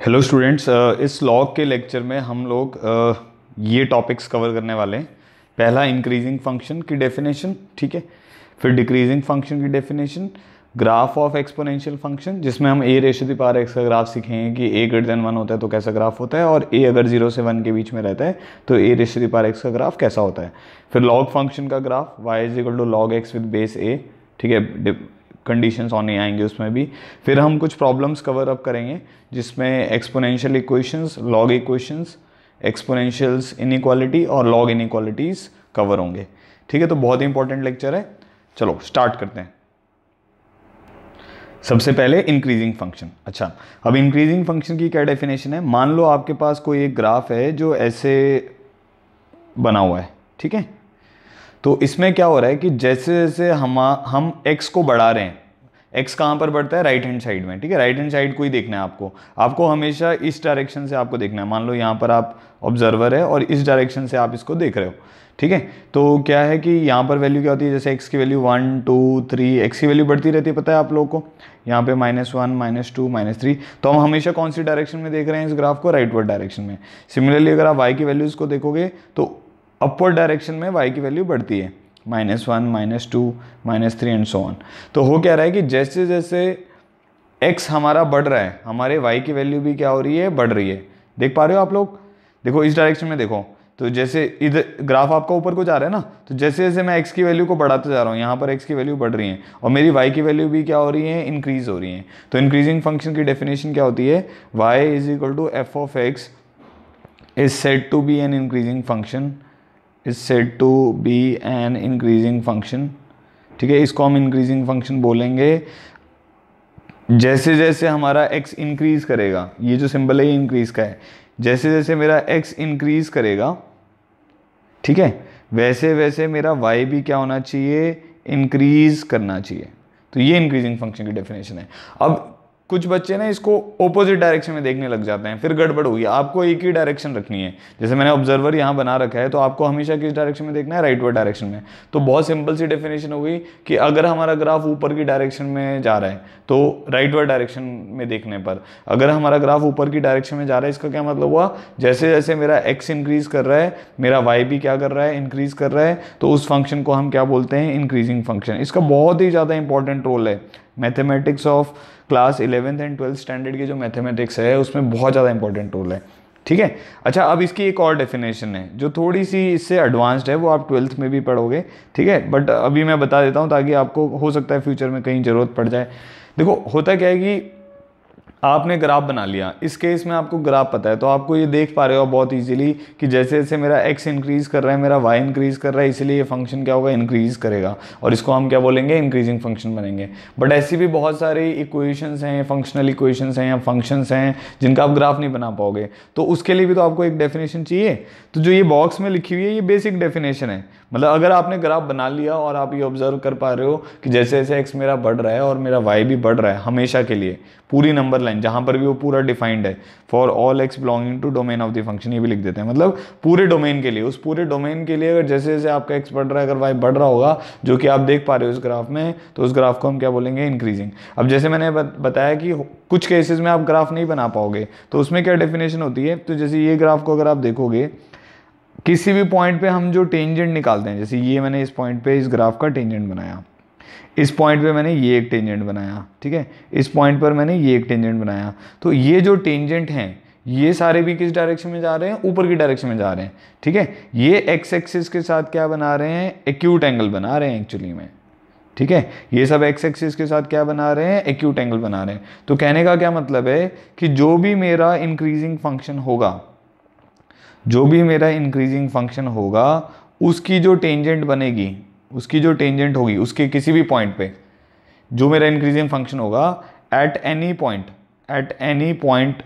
Hello students इस log के lecture में हम लोग uh, ये टॉपिक्स कवर करने वाले हैं। पहला इंक्रीजिंग फ़ंक्शन की डेफिनेशन ठीक है? फिर डिक्रीजिंग फ़ंक्शन की definition graph of exponential function जिसमें हम A ratio the power X का ग्राफ सीखेंगे कि ए ग्रेटर देन वन होता है तो कैसा ग्राफ होता है और ए अगर ज़ीरो से वन के बीच में रहता है तो A ratio the power X का ग्राफ कैसा होता है। फिर लॉग फ़ंक्शन का graph Y is equal to log X with base A ठीक है? कंडीशंस ऑन आएँगे उसमें भी। फिर हम कुछ प्रॉब्लम्स कवर अप करेंगे, जिसमें exponential equations log equations exponentials inequality और लॉग इनइक्वालिटीज़ कवर होंगे। ठीक है तो बहुत ही इंपॉर्टेंट लेक्चर है। चलो स्टार्ट करते हैं। सबसे पहले इंक्रीजिंग फ़ंक्शन अच्छा अब इंक्रीजिंग फ़ंक्शन की क्या डेफिनेशन है? मान लो आपके पास कोई एक ग्राफ है जो ऐसे बना हुआ है। ठीक है? तो इसमें क्या हो रहा है कि जैसे जैसे हम हम एक्स को बढ़ा रहे हैं एक्स कहाँ पर बढ़ता है? राइट हैंड साइड में, ठीक है? राइट हैंड साइड को ही देखना है आपको। आपको हमेशा इस डायरेक्शन से आपको देखना है। मान लो यहाँ पर आप ऑब्जर्वर है और इस डायरेक्शन से आप इसको देख रहे हो, ठीक है? तो क्या है कि यहाँ पर वैल्यू क्या होती है? जैसे एक्स की value one two three X की वैल्यू बढ़ती रहती है, पता है आप लोगों को? यहाँ पे minus one minus two minus three तो हम हमेशा कौन सी डायरेक्शन में देख रहे हैं इस ग्राफ को? राइटवर्ड डायरेक्शन में। सिमिलरली अगर आप वाई की वैल्यूज़ को देखोगे तो अपवर्ड डायरेक्शन में वाई की वैल्यू बढ़ती है। Minus one minus two minus three and so on तो हो क्या रहा है कि जैसे जैसे एक्स हमारा बढ़ रहा है, हमारे वाई की वैल्यू भी क्या हो रही है? बढ़ रही है। देख पा रहे हो आप लोग? देखो, इस डायरेक्शन में देखो। तो जैसे इधर ग्राफ आपका ऊपर को जा रहा है ना तो जैसे जैसे मैं एक्स की वैल्यू को बढ़ाते जा रहा हूँ, यहाँ पर एक्स की वैल्यू बढ़ रही है और मेरी वाई की वैल्यू भी क्या हो रही है? इंक्रीज हो रही है। तो इंक्रीजिंग फ़ंक्शन की डेफिनेशन क्या होती है? Y is equal to F of X is set to be an increasing function is set to be an increasing function ठीक है, इसको हम इंक्रीजिंग फ़ंक्शन बोलेंगे। जैसे जैसे हमारा एक्स इंक्रीज करेगा, ये जो सिंबल है, ये इंक्रीज का है। जैसे जैसे मेरा एक्स इंक्रीज करेगा, ठीक है, वैसे वैसे मेरा वाई भी क्या होना चाहिए? इंक्रीज करना चाहिए। तो ये इंक्रीजिंग फ़ंक्शन की डेफिनेशन है। अब कुछ बच्चे ना इसको ओपोजिट डायरेक्शन में देखने लग जाते हैं, फिर गड़बड़ होगी। आपको एक ही डायरेक्शन रखनी है। जैसे मैंने ऑब्जर्वर यहाँ बना रखा है तो आपको हमेशा किस डायरेक्शन में देखना है? राइटवर्ड डायरेक्शन में। तो बहुत सिंपल सी डेफिनेशन हो गई कि अगर हमारा ग्राफ ऊपर की डायरेक्शन में जा रहा है तो राइट राइटवर्ड डायरेक्शन में देखने पर। अगर हमारा ग्राफ ऊपर की डायरेक्शन में जा रहा है, इसका क्या मतलब हुआ? जैसे जैसे मेरा एक्स इंक्रीज कर रहा है, मेरा वाई भी क्या कर रहा है? इंक्रीज कर रहा है। तो उस फ़ंक्शन को हम क्या बोलते हैं? इंक्रीजिंग फ़ंक्शन इसका बहुत ही ज़्यादा इंपॉर्टेंट रोल है। Mathematics of class eleventh and twelfth standard की जो मैथमेटिक्स है, उसमें बहुत ज़्यादा इंपॉर्टेंट टूल है। ठीक है? अच्छा अब इसकी एक और डेफिनेशन है, जो थोड़ी सी इससे एडवांस्ड है, वो आप ट्वेल्थ में भी पढ़ोगे। ठीक है? बट अभी मैं बता देता हूँ ताकि आपको हो सकता है फ्यूचर में कहीं ज़रूरत पड़ जाए। देखो, होता क्या है कि आपने ग्राफ बना लिया। इस केस में आपको ग्राफ पता है तो आपको ये देख पा रहे हो बहुत इजीली कि जैसे जैसे मेरा एक्स इंक्रीज कर रहा है, मेरा वाई इंक्रीज कर रहा है, इसलिए ये फ़ंक्शन क्या होगा? इंक्रीज करेगा। और इसको हम क्या बोलेंगे? इंक्रीजिंग फ़ंक्शन बनेंगे। बट ऐसी भी बहुत सारी इक्वेशंस हैं फंक्शनल इक्वेशंस हैं, या फ़ंक्शंस हैं, जिनका आप ग्राफ नहीं बना पाओगे। तो उसके लिए भी तो आपको एक डेफिनेशन चाहिए। तो जो ये बॉक्स में लिखी हुई है, ये बेसिक डेफिनेशन है। मतलब अगर आपने ग्राफ बना लिया और आप ये ऑब्ज़र्व कर पा रहे हो कि जैसे जैसे एक्स मेरा बढ़ रहा है और मेरा वाई भी बढ़ रहा है, हमेशा के लिए। पूरी नंबर लाइन जहाँ पर भी वो पूरा डिफाइंड है for all X belonging to domain of the function ये भी लिख देते हैं। मतलब पूरे डोमेन के लिए, उस पूरे डोमेन के लिए अगर जैसे जैसे आपका एक्स बढ़ रहा है, अगर वाई बढ़ रहा होगा, जो कि आप देख पा रहे हो उस ग्राफ में तो उस ग्राफ को हम क्या बोलेंगे? इंक्रीजिंग अब जैसे मैंने बताया कि कुछ केसेस में आप ग्राफ नहीं बना पाओगे तो उसमें क्या डेफिनेशन होती है? तो जैसे ये ग्राफ को अगर आप देखोगे, किसी भी पॉइंट पे हम जो टेंजेंट निकालते हैं, जैसे ये मैंने इस पॉइंट पे इस ग्राफ का टेंजेंट बनाया। इस पॉइंट पे मैंने ये एक टेंजेंट बनाया, ठीक है? इस पॉइंट पर मैंने ये एक टेंजेंट बनाया। तो ये जो टेंजेंट हैं, ये सारे भी किस डायरेक्शन में जा रहे हैं? ऊपर की डायरेक्शन में जा रहे हैं, ठीक है? ये एक्स एक्सिस के साथ क्या बना रहे हैं? एक्यूट एंगल बना रहे हैं एक्चुअली में, ठीक है? ये सब एक्स एक्सिस के साथ क्या बना रहे हैं? एक्यूट एंगल बना रहे हैं। तो कहने का क्या मतलब है कि जो भी मेरा इंक्रीजिंग फ़ंक्शन होगा, जो भी मेरा इंक्रीजिंग फ़ंक्शन होगा, उसकी जो टेंजेंट बनेगी उसकी जो टेंजेंट होगी, उसके किसी भी पॉइंट पे, जो मेरा इंक्रीजिंग फ़ंक्शन होगा at any point at any point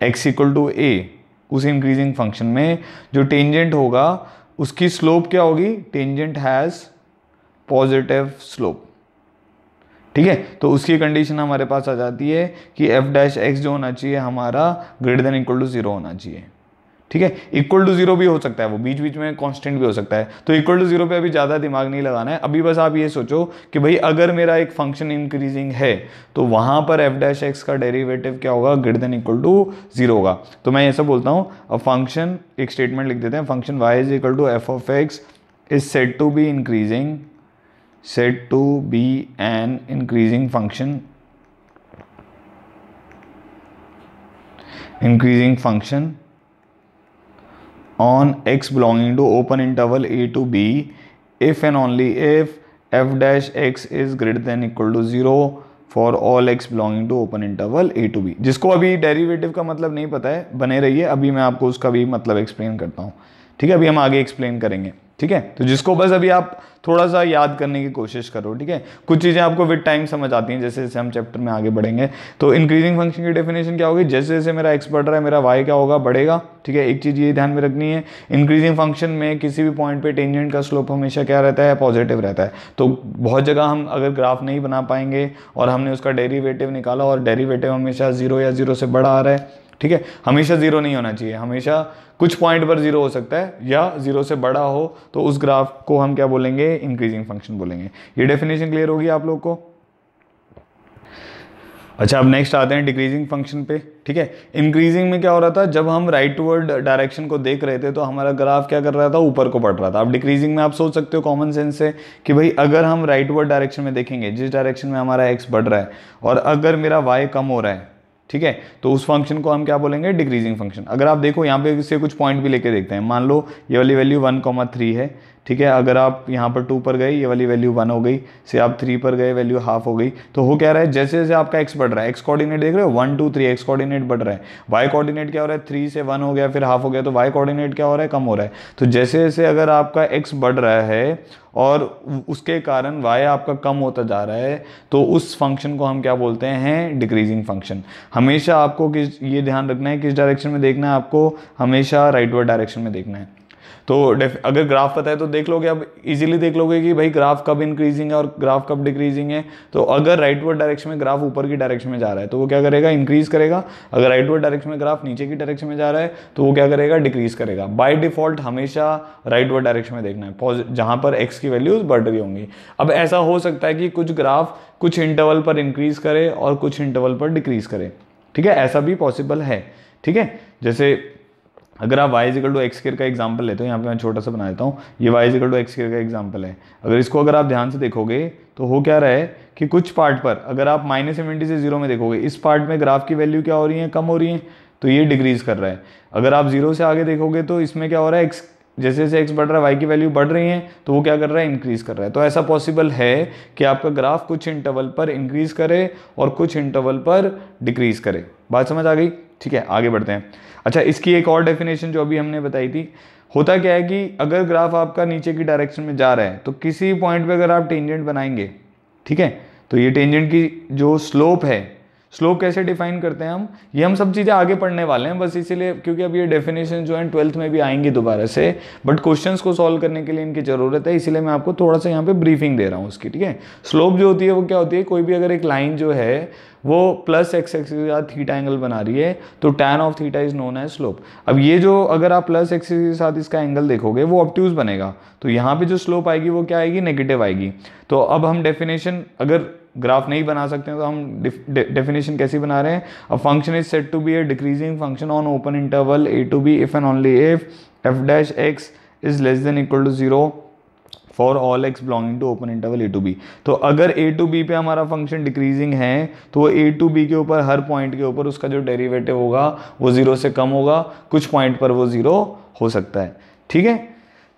X equal to A उस इंक्रीजिंग फ़ंक्शन में जो टेंजेंट होगा, उसकी स्लोप क्या होगी? टेंजेंट हैज़ पॉजिटिव स्लोप ठीक है? तो उसकी कंडीशन हमारे पास आ जाती है कि एफ़ डैश एक्स जो होना चाहिए, हमारा greater than equal to zero होना चाहिए। ठीक है? इक्वल टू ज़ीरो भी हो सकता है वो बीच बीच में कांस्टेंट भी हो सकता है। तो इक्वल टू ज़ीरो पे अभी ज़्यादा दिमाग नहीं लगाना है। अभी बस आप ये सोचो कि भाई, अगर मेरा एक फ़ंक्शन इंक्रीजिंग है तो वहाँ पर एफ़ डैश एक्स का डेरिवेटिव क्या होगा? Greater than equal to zero होगा। तो मैं ऐसा बोलता हूँ अब फ़ंक्शन एक स्टेटमेंट लिख देते हैं function Y is equal to F of X is set to be increasing set to be an increasing function increasing function on X belonging to open interval A to B if and only if F dash X is greater than equal to 0 for all X belonging to open interval A to B जिसको अभी derivative का मतलब नहीं पता है, बने रहिए, अभी मैं आपको उसका भी मतलब एक्सप्लेन करता हूँ। ठीक है, अभी हम आगे एक्सप्लेन करेंगे। ठीक है? तो जिसको बस अभी आप थोड़ा सा याद करने की कोशिश करो, ठीक है? कुछ चीज़ें आपको विद टाइम समझ आती हैं, जैसे जैसे हम चैप्टर में आगे बढ़ेंगे। तो इंक्रीजिंग फ़ंक्शन की डेफिनेशन क्या होगी? जैसे जैसे मेरा एक्स बढ़ रहा है, मेरा वाई क्या होगा? बढ़ेगा, ठीक है? एक चीज़ ये ध्यान में रखनी है इंक्रीजिंग फ़ंक्शन में किसी भी पॉइंट पे टेंजेंट का स्लोप हमेशा क्या रहता है? पॉजिटिव रहता है। तो बहुत जगह हम अगर ग्राफ नहीं बना पाएँगे और हमने उसका डेरीवेटिव निकाला और डेरीवेटिव हमेशा ज़ीरो या ज़ीरो से बड़ा आ रहा है ठीक है? हमेशा ज़ीरो नहीं होना चाहिए। हमेशा कुछ पॉइंट पर ज़ीरो हो सकता है, या ज़ीरो से बड़ा हो तो उस ग्राफ को हम क्या बोलेंगे? इंक्रीजिंग फ़ंक्शन बोलेंगे। ये डेफिनेशन क्लियर होगी आप लोग को? अच्छा अब नेक्स्ट आते हैं डिक्रीजिंग फ़ंक्शन पे, ठीक है? इंक्रीजिंग में क्या हो रहा था? जब हम राइट वर्ड डायरेक्शन को देख रहे थे तो हमारा ग्राफ क्या कर रहा था? ऊपर को बढ़ रहा था। अब डिक्रीजिंग में आप सोच सकते हो कॉमन सेंस से कि भाई, अगर हम राइट वर्ड डायरेक्शन में देखेंगे, जिस डायरेक्शन में हमारा एक्स बढ़ रहा है, और अगर मेरा वाई कम हो रहा है ठीक है? तो उस फ़ंक्शन को हम क्या बोलेंगे? डिक्रीजिंग फ़ंक्शन अगर आप देखो, यहाँ पे से कुछ पॉइंट भी लेके देखते हैं। मान लो, ये वाली वैल्यू वन कॉमा थ्री है। ठीक है, अगर आप यहाँ पर टू पर गए, ये वाली वैल्यू वन हो गई, से आप थ्री पर गए वैल्यू हाफ़ हो गई तो हो क्या रहा है, जैसे जैसे आपका एक्स बढ़ रहा है एक्स कोऑर्डिनेट देख रहे हो one two three X coordinate बढ़ रहा है। वाई कोऑर्डिनेट क्या हो रहा है? थ्री से वन हो गया, फिर हाफ़ हो गया तो वाई कोऑर्डिनेट क्या हो रहा है? कम हो रहा है। तो जैसे जैसे अगर आपका एक्स बढ़ रहा है, और उसके कारण वाई आपका कम होता जा रहा है तो उस फ़ंक्शन को हम क्या बोलते हैं? डिक्रीजिंग फ़ंक्शन हमेशा आपको किस, ये ध्यान रखना है, किस डायरेक्शन में देखना है आपको? हमेशा राइटवर्ड डायरेक्शन में देखना है। तो अगर ग्राफ पता है तो देख लोगे अब इजीली देख लोगे कि भाई ग्राफ कब इंक्रीजिंग है और ग्राफ कब डिक्रीजिंग है। तो अगर राइटवर्ड डायरेक्शन में ग्राफ ऊपर की डायरेक्शन में जा रहा है तो वो क्या करेगा? इंक्रीज करेगा। अगर राइटवर्ड डायरेक्शन में ग्राफ नीचे की डायरेक्शन में जा रहा है तो वो क्या करेगा? डिक्रीज करेगा। बाय डिफ़ॉल्ट हमेशा राइटवर्ड डायरेक्शन में देखना है। जहाँ पर एक्स की वैल्यूज़ बढ़ रही होंगी। अब ऐसा हो सकता है कि कुछ ग्राफ कुछ इंटरवल पर इंक्रीज करे और कुछ इंटरवल पर डिक्रीज करे। ठीक है? ऐसा भी पॉसिबल है। ठीक है? जैसे अगर आप y is equal to x square का एग्ज़ाम्पल लेते हो, यहाँ पे मैं छोटा सा बना देता हूँ, ये y is equal to x square का एग्ज़ाम्पल है। अगर इसको अगर आप ध्यान से देखोगे तो हो क्या रहा है कि कुछ पार्ट पर अगर आप माइनस सेवेंटी से ज़ीरो में देखोगे, इस पार्ट में ग्राफ की वैल्यू क्या हो रही है? कम हो रही है। तो ये डिक्रीज कर रहा है। अगर आप ज़ीरो से आगे देखोगे तो इसमें क्या हो रहा है? एक्स जैसे जैसे एक्स बढ़ रहा है वाई की वैल्यू बढ़ रही है तो वो क्या कर रहा है? इंक्रीज कर रहा है। तो ऐसा पॉसिबल है कि आपका ग्राफ कुछ इंटरवल पर इंक्रीज करे और कुछ इंटरवल पर डिक्रीज करे। बात समझ आ गई? ठीक है, आगे बढ़ते हैं। अच्छा इसकी एक और डेफिनेशन जो अभी हमने बताई थी, होता क्या है कि अगर ग्राफ आपका नीचे की डायरेक्शन में जा रहा है तो किसी पॉइंट पर अगर आप टेंजेंट बनाएँगे, ठीक है तो ये टेंजेंट की जो स्लोप है स्लोप कैसे डिफाइन करते हैं हम? ये हम सब चीज़ें आगे पढ़ने वाले हैं, बस इसीलिए क्योंकि अब ये डेफिनेशन जो है ट्वेल्थ में भी आएँगी दोबारा से बट क्वेश्चंस को सॉल्व करने के लिए इनकी ज़रूरत है, इसीलिए मैं आपको थोड़ा सा यहाँ पे ब्रीफिंग दे रहा हूँ उसकी, ठीक है? स्लोप जो होती है वो क्या होती है? कोई भी अगर एक लाइन जो है, वो प्लस एक्स एक्स के साथ थीटा एंगल बना रही है तो tan of theta is known as slope अब ये जो अगर आप प्लस एक्स के साथ इसका एंगल देखोगे, वो ऑप्ट्यूज बनेगा। तो यहाँ पे जो स्लोप आएगी, वो क्या आएगी? नेगेटिव आएगी। तो अब हम डेफिनेशन अगर ग्राफ नहीं बना सकते हैं तो हम डेफिनेशन कैसी बना रहे हैं? A function is said to be a decreasing function on open interval a to b if and only if f dash x is less than equal to zero for all x belonging to open interval a to b तो अगर ए to B पे हमारा function decreasing है तो वो ए to B के ऊपर, हर point के ऊपर उसका जो डेरिवेटिव होगा, वो ज़ीरो से कम होगा। कुछ पॉइंट पर वो ज़ीरो हो सकता है। ठीक है?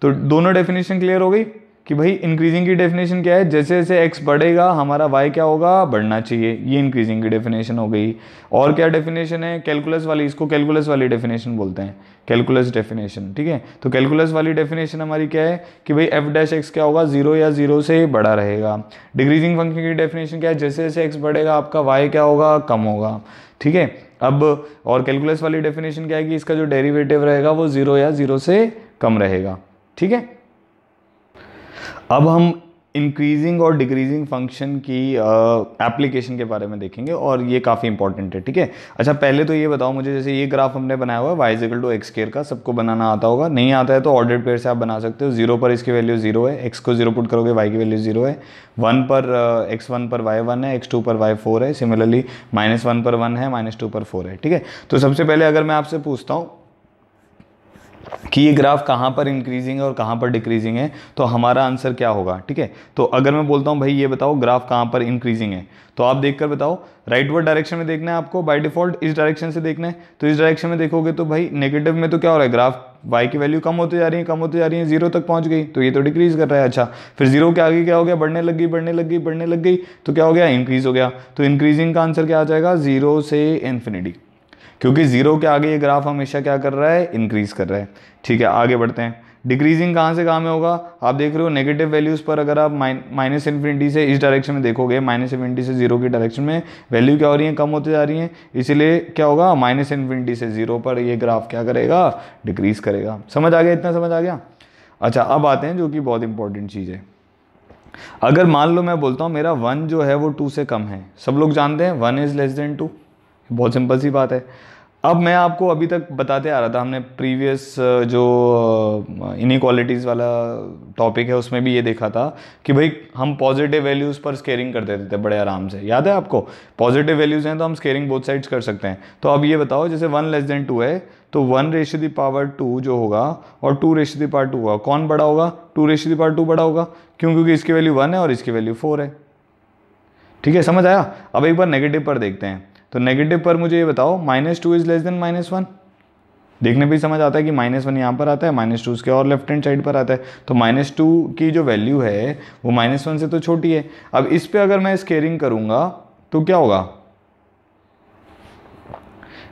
तो दोनों डेफिनेशन क्लियर हो गई? कि भाई इंक्रीजिंग की डेफिनेशन क्या है? जैसे जैसे एक्स बढ़ेगा, हमारा वाई क्या होगा? बढ़ना चाहिए। ये इंक्रीजिंग की डेफिनेशन हो गई। और क्या डेफिनेशन है? कैलकुलस वाली, इसको कैलकुलस वाली डेफिनेशन बोलते हैं। कैलकुलस डेफिनेशन ठीक है? तो कैलकुलस वाली डेफिनेशन हमारी क्या है? कि भाई एफ़ डैश एक्स क्या होगा? ज़ीरो या ज़ीरो से बड़ा रहेगा। डिक्रीजिंग फ़ंक्शन की डेफिनेशन क्या है? जैसे जैसे एक्स बढ़ेगा, आपका वाई क्या होगा? कम होगा। ठीक है? अब, और कैलकुलस वाली डेफिनेशन क्या है कि इसका जो डेरिवेटिव रहेगा वो ज़ीरो या ज़ीरो से कम रहेगा। ठीक है? अब हम इंक्रीजिंग और डिक्रीजिंग फ़ंक्शन की एप्लीकेशन के बारे में देखेंगे और ये काफ़ी इंपॉर्टेंट है, ठीक है? अच्छा पहले तो ये बताओ मुझे, जैसे ये ग्राफ हमने बनाया हुआ है वाइजिकल टू एक्स केयर का, सबको बनाना आता होगा। नहीं आता है तो ऑर्डर पेयर से आप बना सकते हो। ज़ीरो पर इसकी वैल्यू ज़ीरो है एक्स को ज़ीरो पुट करोगे वाई की वैल्यू ज़ीरो है। वन पर एक्स वन पर वाई वन है एक्स टू पर वाई फोर है। सिमिलरली माइनस वन पर वन है माइनस टू पर फोर है, ठीक है? तो सबसे पहले अगर मैं आपसे पूछता हूँ कि ये ग्राफ कहाँ पर इंक्रीजिंग है और कहाँ पर डिक्रीजिंग है तो हमारा आंसर क्या होगा, ठीक है? तो अगर मैं बोलता हूँ, भाई, ये बताओ, ग्राफ कहाँ पर इंक्रीजिंग है? तो आप देखकर बताओ राइट वर्ड डायरेक्शन में देखना है आपको बाय डिफ़ॉल्ट इस डायरेक्शन से देखना है। तो इस डायरेक्शन में देखोगे तो भाई नेगेटिव में तो क्या हो रहा है, ग्राफ वाई की वैल्यू कम होती जा रही है, कम होती जा रही है ज़ीरो तक पहुँच गई तो ये तो डिक्रीज कर रहा है अच्छा। फिर ज़ीरो के आगे क्या हो गया, बढ़ने लग गई, बढ़ने लग गई, बढ़ने लग गई तो क्या हो गया इंक्रीज हो गया। तो इंक्रीजिंग का आंसर क्या आ जाएगा ज़ीरो से इन्फिनिटी क्योंकि ज़ीरो के आगे ये ग्राफ हमेशा क्या कर रहा है? इंक्रीज कर रहा है। ठीक है, आगे बढ़ते हैं। डिक्रीजिंग कहाँ से कहाँ में होगा? आप देख रहे हो नेगेटिव वैल्यूज़ पर अगर आप माइनस इन्फिनिटी से इस डायरेक्शन में देखोगे माइनस इन्फिनिटी से ज़ीरो की डायरेक्शन में वैल्यू क्या हो रही है? कम होती जा रही है। इसीलिए क्या होगा? माइनस इन्फिनिटी से ज़ीरो पर ये ग्राफ क्या करेगा? डिक्रीज करेगा। समझ आ गया? इतना समझ आ गया? अच्छा अब आते हैं जो कि बहुत इंपॉर्टेंट चीज़ है। अगर मान लो मैं बोलता हूँ मेरा वन जो है वो टू से कम है। सब लोग जानते हैं? One is less than two बहुत सिंपल सी बात है। अब मैं आपको अभी तक बताते आ रहा था, हमने प्रीवियस जो इनक्वालिटीज़ वाला टॉपिक है, उसमें भी ये देखा था कि भाई हम पॉजिटिव वैल्यूज़ पर स्केयरिंग कर देते थे बड़े आराम से। याद है आपको? पॉजिटिव वैल्यूज़ हैं तो हम स्केयरिंग बोथ साइड्स कर सकते हैं। तो अब ये बताओ, जैसे वन लेस देन टू है तो वन रेश दी पावर टू जो होगा और to raise the power to होगा, कौन बड़ा होगा? To raise the power to बड़ा होगा। क्यों? क्योंकि इसकी वैल्यू वन है और इसकी वैल्यू फोर है। ठीक है, समझ आया? अब एक बार नेगेटिव पर देखते हैं। तो नेगेटिव पर मुझे ये बताओ minus two is less than minus one देखने भी समझ आता है कि माइनस वन यहाँ पर आता है माइनस टू उसके और लेफ़्ट हैंड साइड पर आता है। तो माइनस टू की जो वैल्यू है, वो माइनस वन से तो छोटी है। अब इस पर अगर मैं स्केयरिंग करूँगा तो क्या होगा?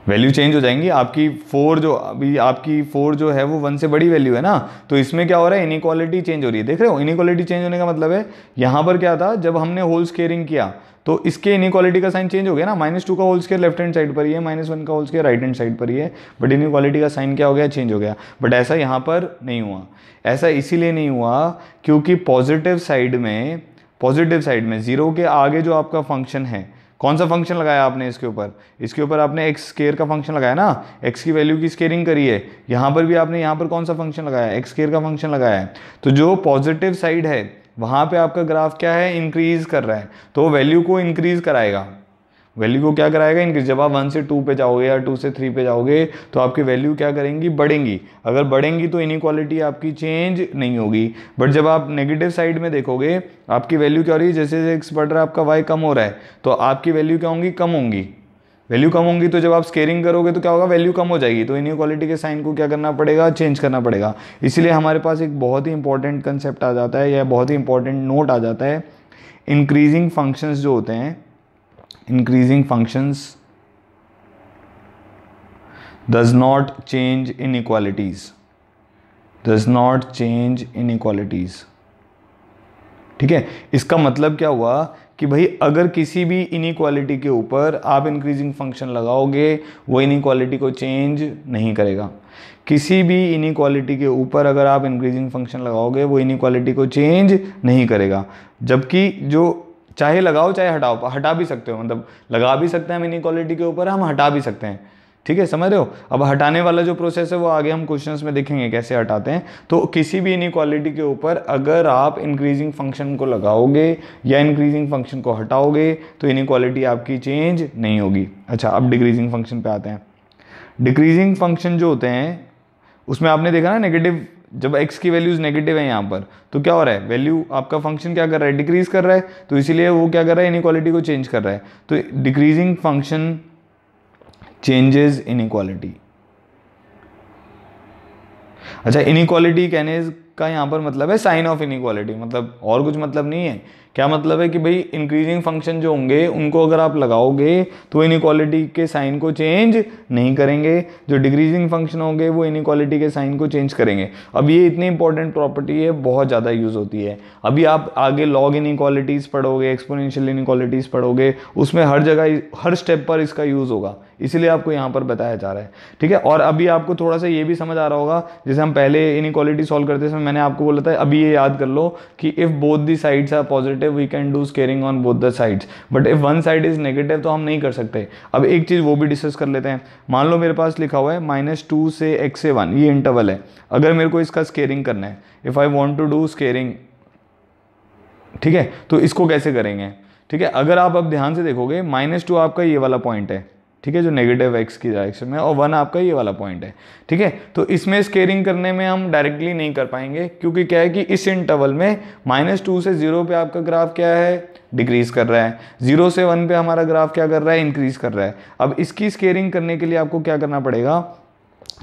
वैल्यू चेंज हो जाएँगी, आपकी फोर जो, अभी आपकी फोर जो है वो वन से बड़ी वैल्यू है ना तो इसमें क्या हो रहा है? इनिक्वालिटी चेंज हो रही है। देख रहे हो? इनिक्वालिटी चेंज होने का मतलब है, यहाँ पर क्या था? जब हमने होल स्केयरिंग किया तो इसके इनक्वालिटी का साइन चेंज हो गया ना। माइनस टू का whole square left hand side पर ही है माइनस वन का whole square right hand side पर ही है बट इनक्वालिटी का साइन क्या हो गया? चेंज हो गया। बट ऐसा यहाँ पर नहीं हुआ। ऐसा इसीलिए नहीं हुआ क्योंकि पॉजिटिव साइड में पॉजिटिव साइड में ज़ीरो के आगे जो आपका फ़ंक्शन है कौन सा फ़ंक्शन लगाया आपने इसके ऊपर? इसके ऊपर आपने एक्स स्केयर का फ़ंक्शन लगाया ना? एक्स की वैल्यू की स्केयरिंग करी है। यहाँ पर भी आपने यहाँ पर कौन सा फ़ंक्शन लगाया? एक्स स्केयर का फ़ंक्शन लगाया है। तो जो पॉजिटिव साइड है, वहाँ पे आपका ग्राफ क्या है? इंक्रीज कर रहा है। तो वैल्यू को इंक्रीज कराएगा। वैल्यू को क्या कराएगा? इंक्रीज जब आप वन से टू पे जाओगे या टू से थ्री पे जाओगे तो आपकी वैल्यू क्या करेंगी? बढ़ेंगी। अगर बढ़ेंगी तो इनक्वालिटी आपकी चेंज नहीं होगी। बट जब आप नेगेटिव साइड में देखोगे, आपकी वैल्यू क्या हो रही है? जैसे जैसे एक्स बढ़ रहा है, आपका वाई कम हो रहा है। तो आपकी वैल्यू क्या होंगी? कम होंगी। वैल्यू कम होंगी तो जब आप स्केयरिंग करोगे तो क्या होगा? वैल्यू कम हो जाएगी। तो इनक्वालिटी के साइन को क्या करना पड़ेगा? चेंज करना पड़ेगा। इसलिए हमारे पास एक बहुत ही इंपॉर्टेंट कंसेप्ट आ जाता है या बहुत ही इंपॉर्टेंट नोट आ जाता है। इंक्रीजिंग फ़ंक्शंस जो होते हैं increasing functions does not change inequalities. Does not change inequalities. ठीक है? इसका मतलब क्या हुआ? कि भाई, अगर किसी भी इनक्वालिटी के ऊपर आप इंक्रीजिंग फ़ंक्शन लगाओगे, वो इनक्वालिटी को चेंज नहीं करेगा। किसी भी इनक्वालिटी के ऊपर अगर आप इंक्रीजिंग फ़ंक्शन लगाओगे, वो इनक्वालिटी को चेंज नहीं करेगा। जबकि जो चाहे लगाओ, चाहे हटाओ हटा भी सकते हो। मतलब लगा भी सकते हैं हम इनक्वालिटी के ऊपर, हम हटा भी सकते हैं। ठीक है, समझ रहे हो? अब हटाने वाला जो प्रोसेस है, वो आगे हम क्वेश्चंस में देखेंगे कैसे हटाते हैं। तो किसी भी इनक्वालिटी के ऊपर अगर आप इंक्रीजिंग फ़ंक्शन को लगाओगे या इंक्रीजिंग फ़ंक्शन को हटाओगे तो इनक्वालिटी आपकी चेंज नहीं होगी। अच्छा अब डिक्रीजिंग फ़ंक्शन पे आते हैं। डिक्रीजिंग फ़ंक्शन जो होते हैं, उसमें आपने देखा ना नेगेटिव जब x की वैल्यूज़ नेगेटिव है यहाँ पर तो क्या हो रहा है? वैल्यू आपका फ़ंक्शन क्या कर रहा है? डिक्रीज कर रहा है तो इसीलिए वो क्या कर रहा है? इनक्वालिटी को चेंज कर रहा है। तो decreasing function changes inequality अच्छा इनक्वालिटी कहने का यहाँ पर मतलब है साइन ऑफ़ इनक्वालिटी मतलब और कुछ मतलब नहीं है। क्या मतलब है कि भाई इंक्रीजिंग फ़ंक्शन जो होंगे, उनको अगर आप लगाओगे तो इनक्वालिटी के साइन को चेंज नहीं करेंगे। जो डिक्रीजिंग फ़ंक्शन होंगे, वो इनक्वालिटी के साइन को चेंज करेंगे। अब ये इतनी इंपॉर्टेंट प्रॉपर्टी है, बहुत ज़्यादा यूज़ होती है। अभी आप आगे लॉग इनक्वालिटीज़ पढ़ोगे एक्सपोनेंशियल इनक्वालिटीज़ पढ़ोगे, उसमें हर जगह, हर स्टेप पर इसका यूज़ होगा। इसीलिए आपको यहाँ पर बताया जा रहा है, ठीक है? और अभी आपको थोड़ा सा ये भी समझ आ रहा होगा, जैसे हम पहले इनक्वालिटी सॉल्व करते समय मैंने आपको बोला था, अभी ये याद कर लो कि if both the sides are positive we can do squaring on both the sides but if one side is negative तो हम नहीं कर सकते। अब एक चीज़ वो भी डिस्कस कर लेते हैं। मान लो मेरे पास लिखा हुआ है माइनस टू से एक्स से वन ये इंटरवल है। अगर मेरे को इसका स्केयरिंग करना है if I want to do squaring ठीक है? तो इसको कैसे करेंगे? ठीक है? अगर आप अब ध्यान से देखोगे माइनस टू आपका ये वाला पॉइंट है। ठीक है, जो नेगेटिव एक्स की डायरेक्शन में और वन आपका ये वाला पॉइंट है, ठीक है? तो इसमें स्केयरिंग करने में हम डायरेक्टली नहीं कर पाएँगे, क्योंकि क्या है कि इस इंटरवल में माइनस टू से ज़ीरो पे आपका ग्राफ क्या है? डिक्रीज कर रहा है। ज़ीरो से वन पे हमारा ग्राफ क्या कर रहा है? इंक्रीज कर रहा है। अब इसकी स्केयरिंग करने के लिए आपको क्या करना पड़ेगा?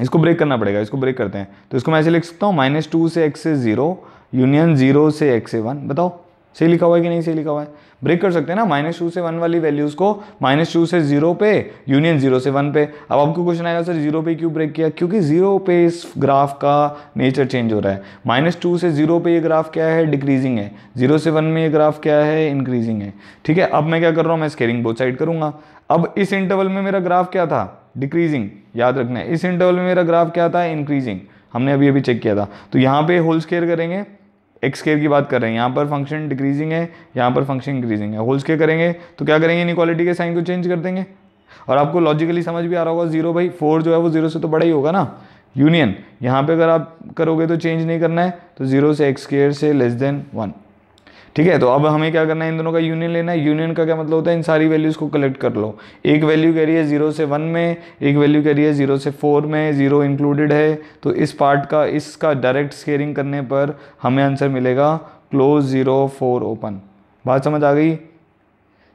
इसको ब्रेक करना पड़ेगा, इसको ब्रेक करते हैं। तो इसको मैं ऐसे लिख सकता हूँ माइनस टू से एक्स से ज़ीरो यूनियन ज़ीरो से एक्स से वन बताओ, सही लिखा हुआ है कि नहीं सही लिखा हुआ है? ब्रेक कर सकते हैं ना माइनस टू से वन वाली वैल्यूज़ को माइनस टू से ज़ीरो पे यूनियन ज़ीरो से वन पे। अब आपको क्वेश्चन आएगा सर ज़ीरो पे क्यों ब्रेक किया? क्योंकि ज़ीरो पे इस ग्राफ का नेचर चेंज हो रहा है। माइनस टू से ज़ीरो पे ये ग्राफ क्या है? डिक्रीजिंग है। ज़ीरो से वन में ये ग्राफ क्या है? इंक्रीजिंग है। ठीक है, अब मैं क्या कर रहा हूँ? मैं स्केरिंग बोथ साइड करूँगा। अब इस इंटरवल में मेरा ग्राफ क्या था? डिक्रीजिंग याद रखना है, इस इंटरवल में मेरा ग्राफ क्या था? इंक्रीजिंग हमने अभी अभी चेक किया था। तो यहाँ पे होल स्केयर करेंगे। एक्स स्केयर की बात कर रहे हैं, यहाँ पर फ़ंक्शन डिक्रीजिंग है, यहाँ पर फ़ंक्शन इंक्रीजिंग है। होल स्केयर करेंगे तो क्या करेंगे? इनक्वालिटी के साइन को चेंज कर देंगे। और आपको लॉजिकली समझ भी आ रहा होगा ज़ीरो भाई फोर जो है वो ज़ीरो से तो बड़ा ही होगा ना। यूनियन यहाँ पे अगर आप करोगे तो चेंज नहीं करना है तो ज़ीरो से एक्स स्केयर से लेस देन वन ठीक है तो अब हमें क्या करना है, इन दोनों का यूनियन लेना है। यूनियन का क्या मतलब होता है, इन सारी वैल्यूज़ को कलेक्ट कर लो। एक वैल्यू कह रही है ज़ीरो से वन में, एक वैल्यू कह रही है ज़ीरो से फोर में ज़ीरो इंक्लूडेड है। तो इस पार्ट का, इसका डायरेक्ट स्केयरिंग करने पर हमें आंसर मिलेगा। क्लोज ज़ीरो फोर ओपन बात समझ आ गई?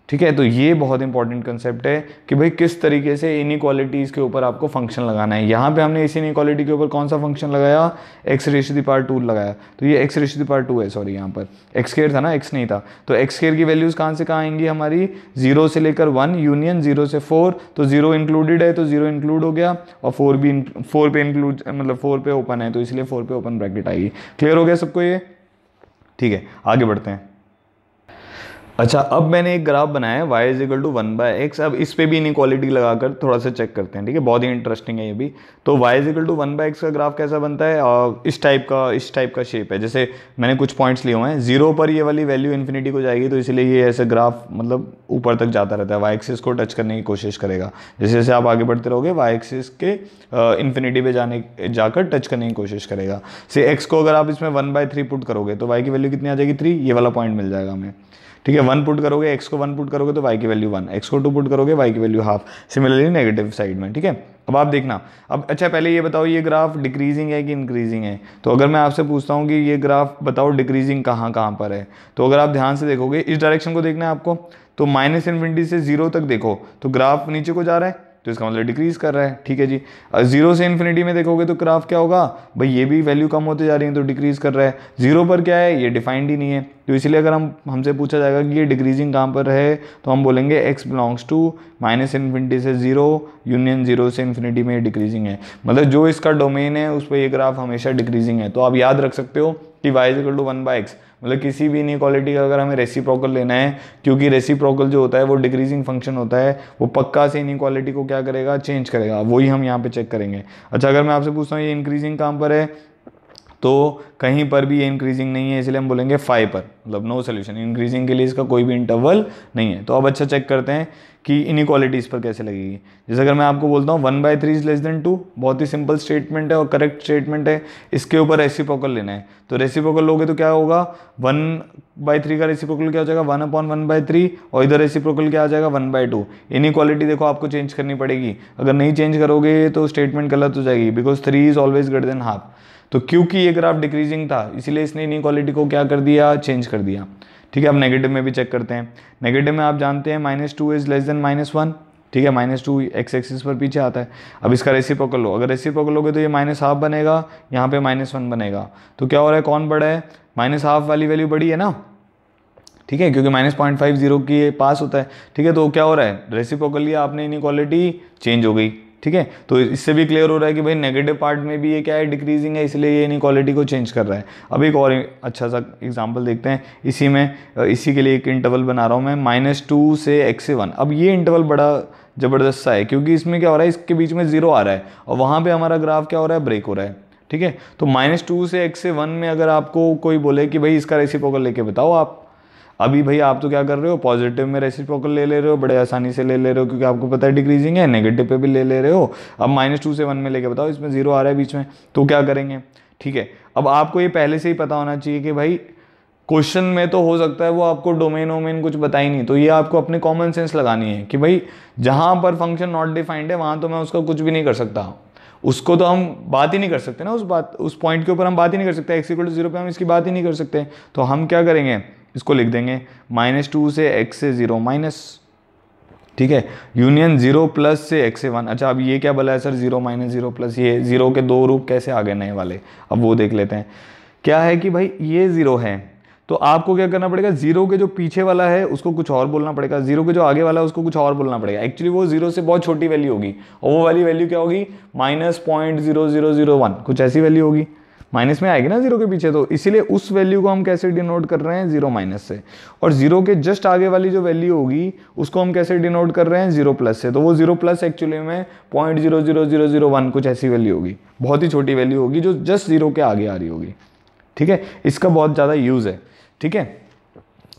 ठीक है? तो ये बहुत इंपॉर्टेंट कंसेप्ट है कि भाई किस तरीके से इनक्वालिटीज़ के ऊपर आपको फ़ंक्शन लगाना है। यहाँ पे हमने इसी इनक्वालिटी के ऊपर कौन सा फ़ंक्शन लगाया? एक्स रेश दी पार्ट टू लगाया। तो ये x raised the power two है सॉरी यहाँ पर। एक्स केयर था ना? एक्स नहीं था। तो एक्स केयर की वैल्यूज़ कहाँ से कहाँ आएँगी हमारी? ज़ीरो से लेकर वन यूनियन ज़ीरो से फोर तो ज़ीरो इंक्लूडेड है तो ज़ीरो इंक्लूड हो गया और फोर भी फोर पे इंक्लूड मतलब फोर पे ओपन है तो इसलिए फोर पे ओपन ब्रैकेट आएगी। क्लियर हो गया सबको ये? ठीक है, आगे बढ़ते हैं। अच्छा अब मैंने एक ग्राफ बनाया है y is equal to one by x अब इस पर भी इनक्वालिटी लगाकर थोड़ा सा चेक करते हैं, ठीक है? बहुत ही इंटरेस्टिंग है ये भी। तो y is equal to one by x का ग्राफ कैसा बनता है? और इस टाइप का, इस टाइप का शेप है। जैसे मैंने कुछ पॉइंट्स लिए हुए हैं ज़ीरो पर ये वाली वैल्यू इन्फिनिटी को जाएगी तो इसलिए ये ऐसे ग्राफ मतलब ऊपर तक जाता रहता है। वाई एक्सिस को टच करने की कोशिश करेगा। जैसे जैसे आप आगे बढ़ते रहोगे वाई एक्सिस के इन्फिनिटी पे जाने, जाकर टच करने की कोशिश करेगा। से एक्स को अगर आप इसमें वन बाय थ्री पुट करोगे तो वाई की वैल्यू कितनी आ जाएगी? थ्री ये वाला पॉइंट मिल जाएगा हमें। ठीक है वन पुट करोगे एक्स को वन पुट करोगे तो वाई की वैल्यू वन एक्स को टू पुट करोगे वाई की value half similarly negative side में, ठीक है? अब आप देखना, अब अच्छा पहले ये बताओ, ये ग्राफ डिक्रीजिंग है कि इंक्रीजिंग है? तो अगर मैं आपसे पूछता हूँ कि ये ग्राफ बताओ डिक्रीजिंग कहाँ कहाँ पर है तो अगर आप ध्यान से देखोगे, इस डायरेक्शन को देखना है आपको तो माइनस इन्फिनिटी से ज़ीरो तक देखो तो ग्राफ नीचे को जा रहा है तो इसका मतलब डिक्रीज कर रहा है। ठीक है जी। ज़ीरो से इन्फिनिटी में देखोगे तो ग्राफ क्या होगा? भाई ये भी वैल्यू कम होते जा रही है तो डिक्रीज कर रहा है। ज़ीरो पर क्या है? ये डिफाइंड ही नहीं है। तो इसलिए अगर हम, हमसे पूछा जाएगा कि ये डिक्रीजिंग कहाँ पर है तो हम बोलेंगे x belongs to minus infinity से ज़ीरो यूनियन ज़ीरो से इन्फिनिटी में ये डिक्रीजिंग है। मतलब जो इसका डोमेन है, उस पर ये ग्राफ हमेशा डिक्रीजिंग है। तो आप याद रख सकते हो कि y is equal to one by x मतलब किसी भी इनक्वालिटी का अगर हमें रेसिप्रोकल लेना है, क्योंकि रेसिप्रोकल जो होता है वो डिक्रीजिंग फ़ंक्शन होता है, वो पक्का से इनक्वालिटी को क्या करेगा? चेंज करेगा। वही हम यहाँ पे चेक करेंगे। अच्छा अगर मैं आपसे पूछता हूँ, ये इंक्रीजिंग कहाँ पर है? तो कहीं पर भी ये इंक्रीजिंग नहीं है, इसलिए हम बोलेंगे फाइव पर। मतलब नो सोल्यूशन इंक्रीजिंग के लिए इसका कोई भी इंटरवल नहीं है। तो अब अच्छा चेक करते हैं। कि इनक्वालिटी इस पर कैसे लगेगी। जैसे अगर मैं आपको बोलता हूँ one by three is less than two बहुत ही सिंपल स्टेटमेंट है और करेक्ट स्टेटमेंट है। इसके ऊपर रेसिपोकल लेना है। तो रेसिपोकल लोगे तो क्या होगा? वन बाई थ्री का रेसिपोकल क्या हो जाएगा? One upon one by three और इधर रेसिपोकल क्या आ जाएगा? वन बाई टू इनक्वालिटी देखो, आपको चेंज करनी पड़ेगी। अगर नहीं चेंज करोगे तो स्टेटमेंट गलत हो जाएगी because three is always greater than half तो क्योंकि ये ग्राफ डिक्रीजिंग था, इसीलिए इसने इनक्वालिटी को क्या कर दिया? चेंज कर दिया। ठीक है, अब नेगेटिव में भी चेक करते हैं। नेगेटिव में आप जानते हैं minus two is less than minus one ठीक है माइनस टू एक्स एक्सिस पर पीछे आता है। अब इसका रेसी पकड़ लो। अगर रेसिप्रोकल लोगे तो ये माइनस हाफ़ बनेगा, यहाँ पे माइनस वन बनेगा। तो क्या हो रहा है, कौन बड़ा है? माइनस हाफ़ वाली वैल्यू बड़ी है ना? ठीक है, क्योंकि माइनस पॉइंट फाइव ज़ीरो की पास होता है। ठीक है तो क्या हो रहा है? रेसिप्रोकल लिया आपने इनक्वालिटी चेंज हो गई। ठीक है? तो इससे भी क्लियर हो रहा है कि भाई नेगेटिव पार्ट में भी ये क्या है? डिक्रीजिंग है, इसलिए ये इनक्वालिटी को चेंज कर रहा है। अब एक और अच्छा सा एग्जांपल देखते हैं। इसी में इसी के लिए एक इंटरवल बना रहा हूँ मैं। माइनस टू से एक्स से वन अब ये इंटरवल बड़ा ज़बरदस्त सा है, क्योंकि इसमें क्या हो रहा है? इसके बीच में ज़ीरो आ रहा है। और वहाँ पर हमारा ग्राफ क्या हो रहा है? ब्रेक हो रहा है। ठीक है? तो माइनस टू से एक्स से वन में अगर आपको कोई बोले कि भाई इसका रेसिप्रोकल लेके बताओ आप। अभी भाई आप तो क्या कर रहे हो? पॉजिटिव में रेसिप्रोकल ले ले रहे हो, बड़े आसानी से ले ले रहे हो, क्योंकि आपको पता है डिक्रीजिंग है नेगेटिव पे भी ले ले रहे हो। अब माइनस टू से वन में लेके बताओ, इसमें ज़ीरो आ रहा है बीच में तो क्या करेंगे? ठीक है, अब आपको ये पहले से ही पता होना चाहिए कि भाई क्वेश्चन में तो हो सकता है वो आपको डोमेन वोमेन कुछ बता ही नहीं तो ये आपको अपने कॉमन सेंस लगानी है कि भाई, जहाँ पर फ़ंक्शन नॉट डिफाइंड है, वहाँ तो मैं उसका कुछ भी नहीं कर सकता। उसको तो हम बात ही नहीं कर सकते ना, उस बात, उस पॉइंट के ऊपर हम बात ही नहीं कर सकते एक्स टू ज़ीरो पे हम इसकी बात ही नहीं कर सकते। तो हम क्या करेंगे? इसको लिख देंगे। माइनस टू से एक्स से ज़ीरो, माइनस, ठीक है? यूनियन ज़ीरो प्लस से एक्स से वन। अच्छा अब ये क्या बोला है sir? Zero minus zero plus ये ज़ीरो के दो रूप कैसे आ गए नए वाले? अब वो देख लेते हैं। क्या है कि भाई, ये ज़ीरो है। तो आपको क्या करना पड़ेगा? ज़ीरो के जो पीछे वाला है, उसको कुछ और बोलना पड़ेगा। ज़ीरो के जो आगे वाला है, उसको कुछ और बोलना पड़ेगा। एक्चुअली वो ज़ीरो से बहुत छोटी वैल्यू होगी। और वो वाली वैल्यू क्या होगी? Minus point zero zero zero one. कुछ ऐसी वैल्यू होगी। माइनस में आएगी ना ज़ीरो के पीछे तो इसीलिए उस वैल्यू को हम कैसे डिनोट कर रहे हैं ज़ीरो माइनस से? और ज़ीरो के जस्ट आगे वाली जो वैल्यू होगी, उसको हम कैसे डिनोट कर रहे हैं ज़ीरो प्लस से? तो वो ज़ीरो प्लस एक्चुअली में point zero zero zero zero one कुछ ऐसी वैल्यू होगी। बहुत ही छोटी वैल्यू होगी जो जस्ट ज़ीरो के आगे आ रही होगी। ठीक है? इसका बहुत ज़्यादा यूज़ है। ठीक है?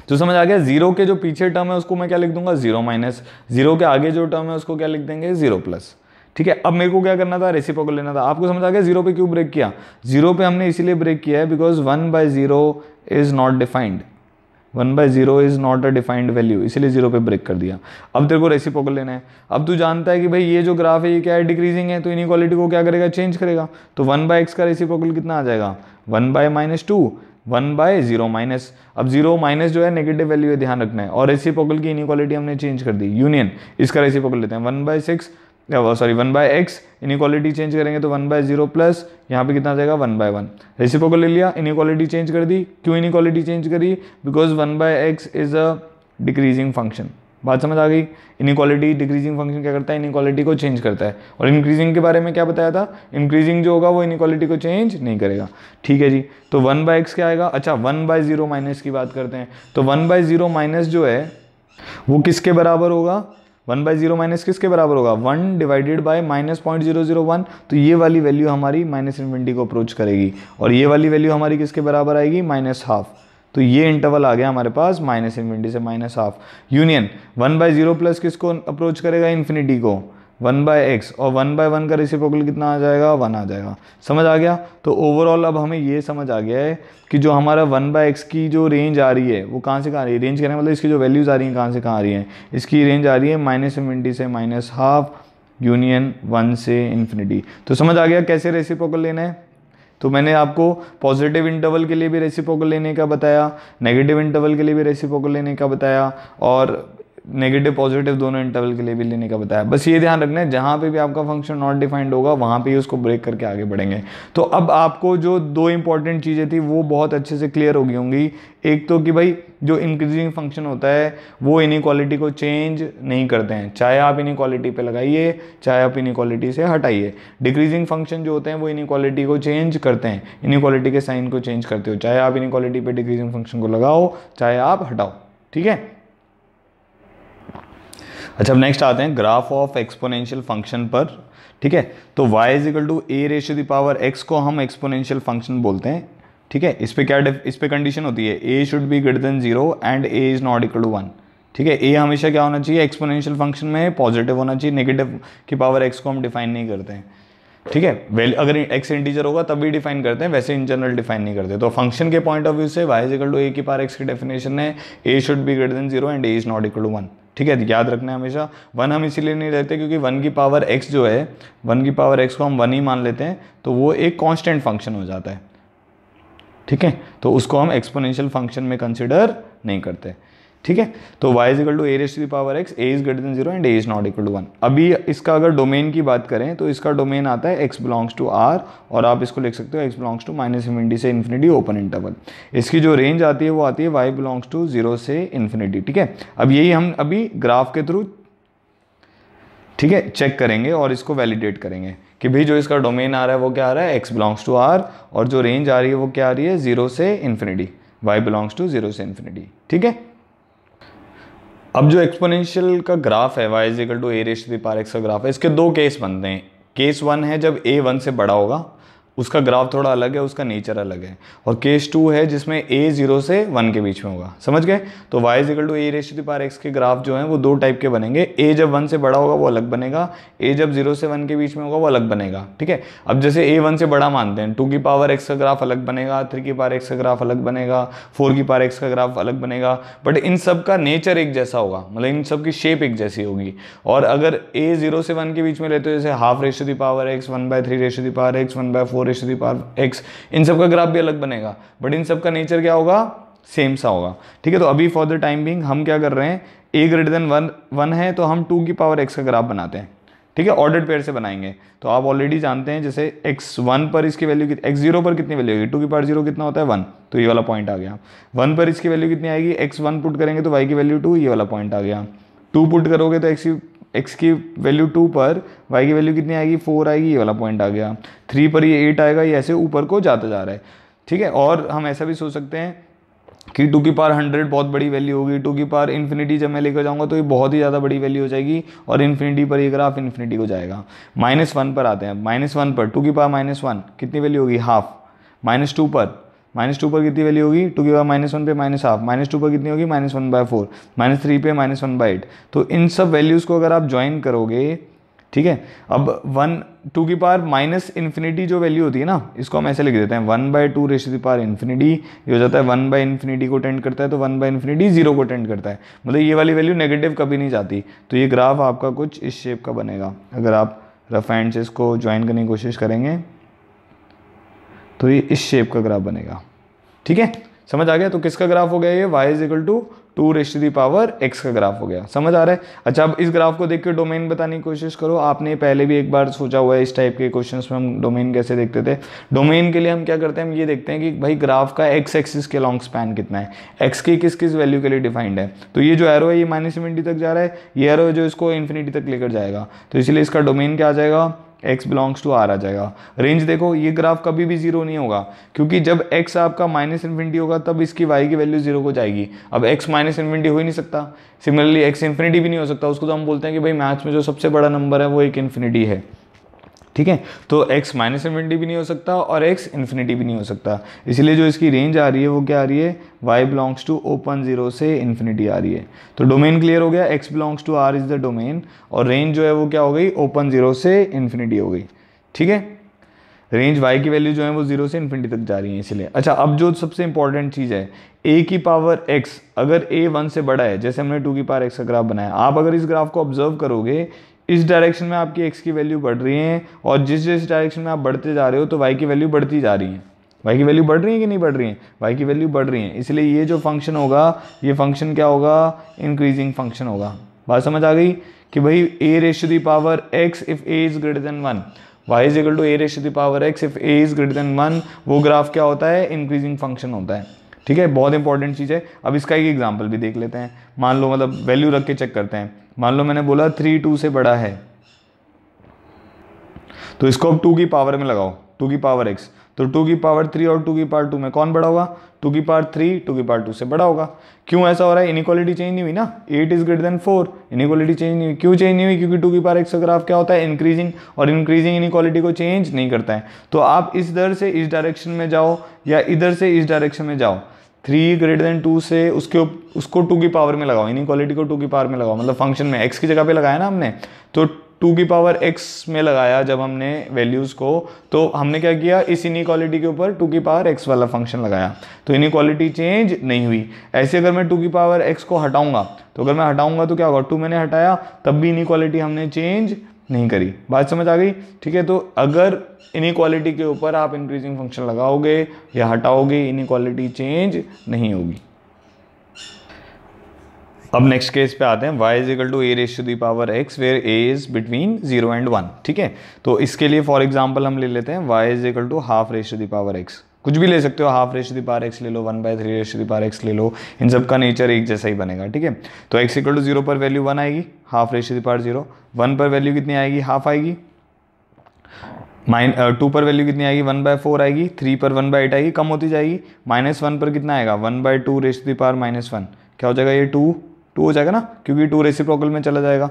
तो समझ आ गया? ज़ीरो के जो पीछे टर्म है, उसको मैं क्या लिख दूँगा? ज़ीरो माइनस ज़ीरो के आगे जो टर्म है, उसको क्या लिख देंगे? ज़ीरो प्लस ठीक है? अब मेरे को क्या करना था? रेसिप्रोकल लेना था। आपको समझ आ गया? ज़ीरो पे क्यों ब्रेक किया? ज़ीरो पे हमने इसीलिए ब्रेक किया है because one by zero is not defined one by zero is not a defined value इसीलिए ज़ीरो पे ब्रेक कर दिया। अब तेरे को रेसिप्रोकल लेना है। अब तू जानता है कि भाई ये जो ग्राफ है, ये क्या है? डिक्रीजिंग है तो इनक्वालिटी को क्या करेगा? चेंज करेगा। तो वन बाय एक्स का रेसिप्रोकल कितना आ जाएगा? One by minus two one by zero minus अब ज़ीरो माइनस जो है नेगेटिव वैल्यू है, ध्यान रखना है। और रेसिप्रोकल की इनक्वालिटी हमने चेंज कर दी। यूनियन इसका रेसिप्रोकल लेते हैं। One by six sorry one by x inequality change करेंगे तो वन बाय ज़ीरो प्लस यहाँ पे कितना जाएगा? वन बाय वन रेसिपो को ले लिया इनक्वालिटी चेंज कर दी। क्यों इनक्वालिटी चेंज करी? Because one by x is a decreasing function बात समझ आ गई? इनक्वालिटी डिक्रीजिंग फ़ंक्शन क्या करता है? इनक्वालिटी को चेंज करता है। और इंक्रीजिंग के बारे में क्या बताया था? इंक्रीजिंग जो होगा, वो इनक्वालिटी को चेंज नहीं करेगा। ठीक है जी? तो वन बाय एक्स क्या आएगा? अच्छा वन बाय ज़ीरो माइनस की बात करते हैं। तो वन बाय ज़ीरो माइनस जो है, वो किसके बराबर होगा? वन बाई ज़ीरो माइनस किसके बराबर होगा? One divided by minus point zero zero one तो ये वाली वैल्यू हमारी माइनस इन्फिनिटी को अप्रोच करेगी। और ये वाली वैल्यू हमारी किसके बराबर आएगी? Minus half. तो ये इंटरवल आ गया हमारे पास माइनस इन्फिनिटी से minus half. Union one by zero plus किसको अप्रोच करेगा? इन्फिनिटी को। वन बाय एक्स और वन बाय वन का रेसिप्रोकल कितना आ जाएगा? वन आ जाएगा। समझ आ गया? तो ओवरऑल अब हमें ये समझ आ गया है कि जो हमारा वन बाय एक्स की जो रेंज आ रही है, वो कहाँ से कहाँ आ रही है? रेंज कहने मतलब इसकी जो वैल्यूज़ आ रही हैं कहाँ से कहाँ आ रही हैं? इसकी रेंज आ रही है माइनस इन्फिनिटी से माइनस हाफ़ यूनियन वन से इन्फिनिटी तो समझ आ गया कैसे रेसिप्रोकल लेना है? तो मैंने आपको पॉजिटिव इंटरवल के लिए भी रेसिप्रोकल लेने का बताया नेगेटिव इंटरवल के लिए भी रेसिप्रोकल लेने का बताया, और नेगेटिव पॉजिटिव दोनों इंटरवल के लिए भी लेने का बताया। बस ये ध्यान रखना है, जहाँ पे भी आपका फ़ंक्शन नॉट डिफाइंड होगा, वहाँ पे ही उसको ब्रेक करके आगे बढ़ेंगे। तो अब आपको जो दो इंपॉर्टेंट चीज़ें थी, वो बहुत अच्छे से क्लियर हो गई होंगी। एक तो कि भाई, जो इंक्रीजिंग फ़ंक्शन होता है, वो इनक्वालिटी को चेंज नहीं करते हैं। चाहे आप इनक्वालिटी पे लगाइए, चाहे आप इनक्वालिटी से हटाइए। डिक्रीजिंग फ़ंक्शन जो होते हैं, वो इनक्वालिटी को चेंज करते हैं। इनक्वालिटी के साइन को चेंज करते हो। चाहे आप इनक्वालिटी पे डिक्रीजिंग फ़ंक्शन को लगाओ, चाहे आप हटाओ। ठीक है? अच्छा अब नेक्स्ट आते हैं ग्राफ ऑफ़ एक्सपोनेंशियल फ़ंक्शन पर, ठीक है? तो y is equal to a raised to the power x को हम एक्सपोनेंशियल फ़ंक्शन बोलते हैं, ठीक है? इस पे क्या इस पे कंडीशन होती है, a should be greater than zero and a is not equal to one ठीक है? a हमेशा क्या होना चाहिए एक्सपोनेंशियल फ़ंक्शन में पॉजिटिव होना चाहिए नेगेटिव की पावर x को हम डिफाइन नहीं करते हैं, ठीक है? वेल अगर एक्स इंटीजर होगा तब भी डिफाइन करते हैं, वैसे इन जनरल डिफाइन नहीं करते। तो फ़ंक्शन के पॉइंट ऑफ़ व्यू से y is equal to a की पावर एक्स की डेफिनेशन है a should be greater than zero and a is not equal to one ठीक है, याद रखना है हमेशा। वन हम इसीलिए नहीं रहते क्योंकि वन की पावर एक्स जो है, वन की पावर एक्स को हम वन ही मान लेते हैं तो वो एक कॉन्स्टेंट फ़ंक्शन हो जाता है। ठीक है तो उसको हम एक्सपोनेंशियल फ़ंक्शन में कंसिडर नहीं करते। ठीक है? तो y is equal to a raise to power x a is greater than zero and a is not equal to one अभी इसका अगर डोमेन की बात करें तो इसका डोमेन आता है x बिलोंग्स टू r और आप इसको लिख सकते हो x belongs to minus infinity से इन्फिनिटी ओपन इंटरवल इसकी जो रेंज आती है, वो आती है y बिलोंग्स टू ज़ीरो से इन्फिनिटी ठीक है? अब यही हम अभी ग्राफ के थ्रू ठीक है चेक करेंगे और इसको वैलिडेट करेंगे कि भाई जो इसका डोमेन आ रहा है, वो क्या आ रहा है? एक्स बिलोंग्स टू आर और जो रेंज आ रही है, वो क्या आ रही है? ज़ीरो से infinity y belongs to zero से इन्फिनिटी ठीक है? अब जो एक्सपोनेंशियल का ग्राफ है y is equal to a raise power x का ग्राफ है, इसके दो केस बनते हैं। केस वन है जब ए वन से बड़ा होगा उसका ग्राफ थोड़ा अलग है, उसका नेचर अलग है। और केस टू है जिसमें ए ज़ीरो से वन के बीच में होगा। समझ गए? तो वाई इजिकल टू ए रेश पार एक्स के ग्राफ जो हैं, वो दो टाइप के बनेंगे। ए जब वन से बड़ा होगा, वो अलग बनेगा। ए जब ज़ीरो से वन के बीच में होगा, वो अलग बनेगा। ठीक है? अब जैसे ए वन से बड़ा मानते हैं टू की पावर एक्स का ग्राफ अलग बनेगा थ्री की पावर एक्स का ग्राफ अलग बनेगा फोर की पावर एक्स का ग्राफ अलग बनेगा। बट इन सब का नेचर एक जैसा होगा। मतलब इन सब की शेप एक जैसी होगी। और अगर ए ज़ीरो से वन के बीच में लेते हो, जैसे half raised to the power x one by three raised to the power x one by four raised to the power x इन सब का ग्राफ भी अलग बनेगा बट इन सब का नेचर क्या होगा? सेम सा होगा। ठीक है तो अभी फॉर द टाइम बिंग हम क्या कर रहे हैं? A greater than one one है तो हम टू की पावर एक्स का ग्राफ बनाते हैं। ठीक है ऑर्डर पेयर से बनाएँगे। तो आप ऑलरेडी जानते हैं, जैसे एक्स वन पर इसकी वैल्यू एक्स ज़ीरो पर कितनी वैल्यू होगी? टू की पावर ज़ीरो कितना होता है? वन तो ये वाला पॉइंट आ गया। वन पर इसकी वैल्यू कितनी आएगी? एक्स वन पुट करेंगे तो वाई की वैल्यू टू ये वाला पॉइंट आ गया। टू पुट करोगे तो एक्स की एक्स की वैल्यू टू पर वाई की वैल्यू कितनी आएगी? फोर आएगी, ये वाला पॉइंट आ गया। थ्री पर ये एट आएगा, ये ऐसे ऊपर को जाता जा रहा है। ठीक है? और हम ऐसा भी सोच सकते हैं कि टू की पार हंड्रेड बहुत बड़ी वैल्यू होगी। टू की पार इन्फिनिटी जब मैं लेकर जाऊँगा तो ये बहुत ही ज़्यादा बड़ी वैल्यू हो जाएगी और इन्फिनिटी पर ये ग्राफ इन्फिनिटी को जाएगा। माइनस वन पर आते हैं। माइनस वन पर टू की पार माइनस वन कितनी वैल्यू होगी? हाफ़ माइनस टू पर। माइनस टू पर कितनी वैल्यू होगी? टू की पावर माइनस वन पे माइनस हाफ़। माइनस टू पर कितनी होगी? Minus one by four minus three पे माइनस वन बाई एट तो इन सब वैल्यूज़ को अगर आप ज्वाइन करोगे, ठीक है? अब वन टू की पावर माइनस इन्फिनिटी जो वैल्यू होती है ना, इसको हम ऐसे लिख देते हैं। वन बाय टू रेश की इन्फिनिटी ये हो जाता है वन बाय इन्फिनिटी को टेंड करता है तो वन बाय इन्फिनिटी ज़ीरो को टेंड करता है। मतलब ये वाली वैल्यू नेगेटिव कभी नहीं जाती। तो ये ग्राफ आपका कुछ इस शेप का बनेगा। अगर आप रफ हैंड से इसको ज्वाइन करने की कोशिश करेंगे तो ये इस शेप का ग्राफ बनेगा। ठीक है? समझ आ गया? तो किसका ग्राफ हो गया ये? Y is equal to two raised the power x का ग्राफ हो गया। समझ आ रहा है? अच्छा अब इस ग्राफ को देख के डोमेन बताने की कोशिश करो। आपने पहले भी एक बार सोचा हुआ है इस टाइप के क्वेश्चंस में हम डोमेन कैसे देखते थे। डोमेन के लिए हम क्या करते हैं? हम ये देखते हैं कि भाई ग्राफ का एक्स एक्सिस के लॉन्ग स्पैन कितना है। एक्स की किस किस वैल्यू के लिए डिफाइंड है? तो ये जो एरो है, ये माइनस इन्फिनिटी तक जा रहा है। ये एरो जो इसको इन्फिनिटी तक लेकर जाएगा। तो इसलिए इसका डोमेन क्या आ जाएगा? एक्स बिलोंग्स टू आर आ जाएगा। रेंज देखो, ये ग्राफ कभी भी ज़ीरो नहीं होगा, क्योंकि जब एक्स आपका माइनस इन्फिनिटी होगा, तब इसकी वाई की वैल्यू ज़ीरो को जाएगी। अब एक्स माइनस इन्फिनिटी हो ही नहीं सकता। सिमिलरली एक्स इन्फिनिटी भी नहीं हो सकता। उसको तो हम बोलते हैं कि भाई मैथ्स में जो सबसे बड़ा नंबर है, वो एक इन्फिनिटी है। ठीक है? तो x माइनस इन्फिनिटी भी नहीं हो सकता और x इन्फिनिटी भी नहीं हो सकता। इसलिए जो इसकी रेंज आ रही है, वो क्या आ रही है? y belongs to open zero से इन्फिनिटी आ रही है। तो डोमेन क्लियर हो गया। x belongs to r is the domain और रेंज जो है, वो क्या हो गई? ओपन ज़ीरो से इन्फिनिटी हो गई। ठीक है? रेंज y की वैल्यू जो है, वो ज़ीरो से इन्फिनिटी तक जा रही है इसलिए। अच्छा अब जो सबसे इंपॉर्टेंट चीज़ है, a की पावर x अगर a वन से बड़ा है, जैसे हमने टू की पावर x का ग्राफ बनाया, आप अगर इस ग्राफ को ऑब्ज़र्व करोगे इस डायरेक्शन में आपकी एक्स की वैल्यू बढ़ रही है और जिस जिस डायरेक्शन में आप बढ़ते जा रहे हो तो वाई की वैल्यू बढ़ती जा रही है। वाई की वैल्यू बढ़ रही है कि नहीं बढ़ रही है? वाई की वैल्यू बढ़ रही है। इसलिए ये जो फ़ंक्शन होगा, ये फ़ंक्शन क्या होगा? इंक्रीजिंग फ़ंक्शन होगा। बात समझ आ गई? कि भाई a raise the power x if a is greater than one y is equal to a raise the power x if a is greater than one वो ग्राफ क्या होता है? इंक्रीजिंग फ़ंक्शन होता है। ठीक है? बहुत इंपॉर्टेंट चीज़ है। अब इसका एक एग्ज़ाम्पल भी देख लेते हैं। मान लो मतलब वैल्यू रख के चेक करते हैं। मान लो मैंने बोला थ्री टू से बड़ा है। तो इसको अब टू की पावर में लगाओ टू की पावर एक्स तो टू की पावर थ्री और टू की पावर टू में कौन बड़ा होगा? टू की पावर थ्री टू की पावर टू से बड़ा होगा। क्यों ऐसा हो रहा है? इनिक्वालिटी चेंज नहीं हुई ना? Eight is greater than four inequality change नहीं हुई। क्यों चेंज नहीं हुई? क्योंकि टू की पावर एक्स का ग्राफ क्या होता है? इंक्रीजिंग और इंक्रीजिंग इनिक्वालिटी को चेंज नहीं करता है। तो आप इस दर से इस डायरेक्शन में जाओ या इधर से इस डायरेक्शन में जाओ। थ्री ग्रेटर देन टू से उसके उसको टू की पावर में लगाओ इनक्वालिटी को टू की पावर में लगाओ। मतलब फ़ंक्शन में एक्स की जगह पे लगाया ना हमने तो टू की पावर एक्स में लगाया जब हमने वैल्यूज़ को तो हमने क्या किया? इस इनक्वालिटी के ऊपर टू की पावर एक्स वाला फ़ंक्शन लगाया। तो इनक्वालिटी चेंज नहीं हुई। ऐसे अगर मैं टू की पावर एक्स को हटाऊँगा तो अगर मैं हटाऊँगा तो क्या होगा? टू मैंने हटाया, तब भी इनक्वालिटी हमने चेंज नहीं करी। बात समझ आ गई? ठीक है तो अगर इनक्वालिटी के ऊपर आप इंक्रीजिंग फ़ंक्शन लगाओगे या हटाओगे इनक्वालिटी चेंज नहीं होगी। अब नेक्स्ट केस पे आते हैं। Y is equal to a raise the power x where a is between zero and one ठीक है? तो इसके लिए फॉर एग्जांपल हम ले लेते हैं। Y is equal to half raise the power x कुछ भी ले सकते हो half raise the power x ले लो one by three raise the power x ले लो, इन सब का नेचर एक जैसा ही बनेगा, ठीक है? तो एक्स इक्वल टू ज़ीरो पर वैल्यू वन आएगी half raise the power zero one पर वैल्यू कितनी आएगी? हाफ़ आएगी। माइन टू पर वैल्यू कितनी आएगी? वन बाय फोर आएगी थ्री पर वन बाय एट आएगी, कम होती जाएगी। माइनस वन पर कितना आएगा? One by to raise the power minus one क्या हो जाएगा ये टू टू हो जाएगा ना? क्योंकि टू रेसिप्रोकल में चला जाएगा।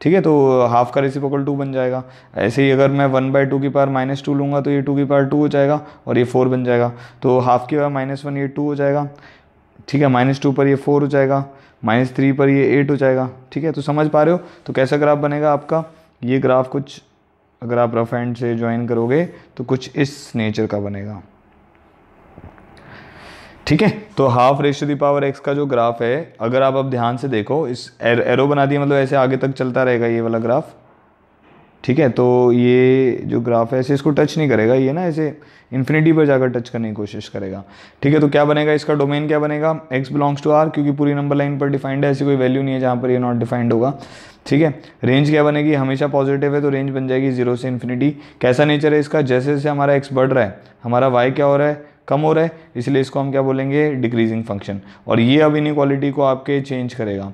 ठीक है तो हाफ़ का रेसिप्रोकल टू बन जाएगा। ऐसे ही अगर मैं वन बाई टू की पावर माइनस टू लूँगा तो ये टू की पावर टू हो जाएगा और ये फोर बन जाएगा। तो हाफ़ की पावर माइनस वन ये टू हो जाएगा। ठीक है माइनस टू पर ये फोर हो जाएगा। माइनस थ्री पर ये एट हो जाएगा। ठीक है तो समझ पा रहे हो? तो कैसा ग्राफ बनेगा आपका? ये ग्राफ कुछ, अगर आप रफ एंड से ज्वाइन करोगे तो कुछ इस नेचर का बनेगा। ठीक है? तो half raise the power x का जो ग्राफ है अगर आप अब ध्यान से देखो इस एर, एरो बना दिया मतलब ऐसे आगे तक चलता रहेगा ये वाला ग्राफ ठीक है? तो ये जो ग्राफ है ऐसे इसको टच नहीं करेगा ये ना ऐसे इन्फिनिटी पर जाकर टच करने की कोशिश करेगा। ठीक है? तो क्या बनेगा इसका? डोमेन क्या बनेगा? एक्स बिलोंग्स टू आर क्योंकि पूरी नंबर लाइन पर डिफाइंड है ऐसी कोई वैल्यू नहीं है जहाँ पर ये नॉट डिफाइंड होगा। ठीक है? रेंज क्या बनेगी? हमेशा पॉजिटिव है तो रेंज बन जाएगी ज़ीरो से इन्फिनिटी कैसा नेचर है इसका? जैसे जैसे हमारा एक्स बढ़ रहा है हमारा वाई क्या हो रहा है? कम हो रहा है, इसलिए इसको हम क्या बोलेंगे? डिक्रीजिंग फ़ंक्शन और ये अब इनक्वालिटी को आपके चेंज करेगा।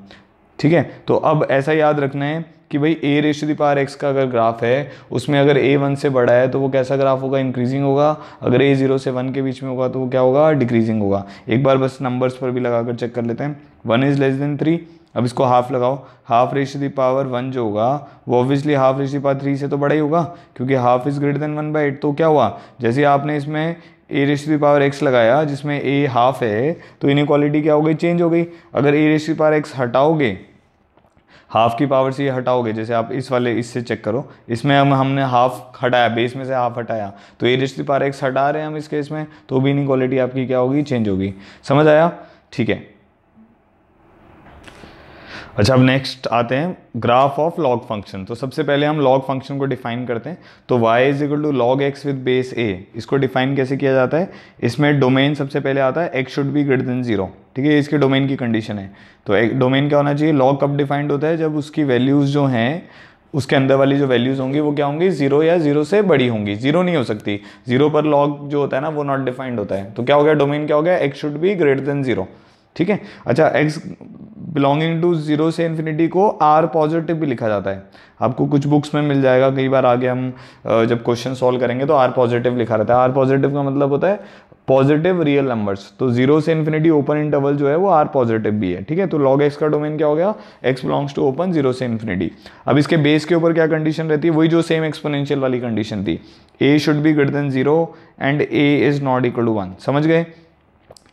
ठीक है? तो अब ऐसा याद रखना है कि भाई ए रेश दी पावर एक्स का अगर ग्राफ है, उसमें अगर ए वन से बड़ा है तो वो कैसा ग्राफ होगा? इंक्रीजिंग होगा। अगर ए ज़ीरो से वन के बीच में होगा तो वो क्या होगा? डिक्रीजिंग होगा। एक बार बस नंबर्स पर भी लगाकर चेक कर लेते हैं। One is less than three अब इसको हाफ़ लगाओ। Half raise the power one जो होगा, वो obviously half raise power three से तो बड़ा ही होगा, क्योंकि half is greater than one by eight तो क्या हुआ? जैसे आपने इसमें a raise to power x लगाया, जिसमें ए हाफ़ है तो इनक्वालिटी क्या हो गई? चेंज हो गई। अगर a raise to power x हटाओगे half की पावर से ये हटाओगे, जैसे आप इस वाले, इससे चेक करो, इसमें हम, हमने हाफ़ हटाया बेस में से हाफ़ हटाया तो ए रिश्ते पार एक्स हटा रहे हैं हम इस केस में तो भी इनक्वालिटी आपकी क्या होगी? चेंज होगी। समझ आया? ठीक है। अच्छा अब नेक्स्ट आते हैं ग्राफ ऑफ़ लॉग फ़ंक्शन तो सबसे पहले हम लॉग फ़ंक्शन को डिफाइन करते हैं। तो y is equal to log x with base a. इसको डिफाइन कैसे किया जाता है? इसमें डोमेन सबसे पहले आता है, x should be greater than zero ठीक है इसके डोमेन की कंडीशन है। तो डोमेन क्या होना चाहिए? लॉग कब डिफाइंड होता है? जब उसकी वैल्यूज़ जो हैं, उसके अंदर वाली जो वैल्यूज़ होंगी, वो क्या होंगी? ज़ीरो या ज़ीरो से बड़ी होंगी। ज़ीरो नहीं हो सकती। ज़ीरो पर लॉग जो होता है ना, वो नॉट डिफाइंड होता है। तो क्या हो गया? डोमेन क्या हो गया? X should be greater than zero ठीक है? अच्छा एक्स बिलोंगिंग टू ज़ीरो से इन्फिनिटी को आर पॉजिटिव भी लिखा जाता है। आपको कुछ बुक्स में मिल जाएगा, कई बार आगे हम जब क्वेश्चन सॉल्व करेंगे तो आर पॉजिटिव लिखा रहता है। आर पॉजिटिव का मतलब होता है पॉजिटिव रियल नंबर्स तो ज़ीरो से इन्फिनिटी ओपन इंटरवल जो है वो आर पॉजिटिव भी है, ठीक है? तो लॉग एक्स का डोमेन क्या हो गया? X belongs to open zero से इन्फिनिटी अब इसके बेस के ऊपर क्या कंडीशन रहती है? वही जो सेम एक्सपोनेंशियल वाली कंडीशन थी। A should be greater than zero and a is not equal to one समझ गए?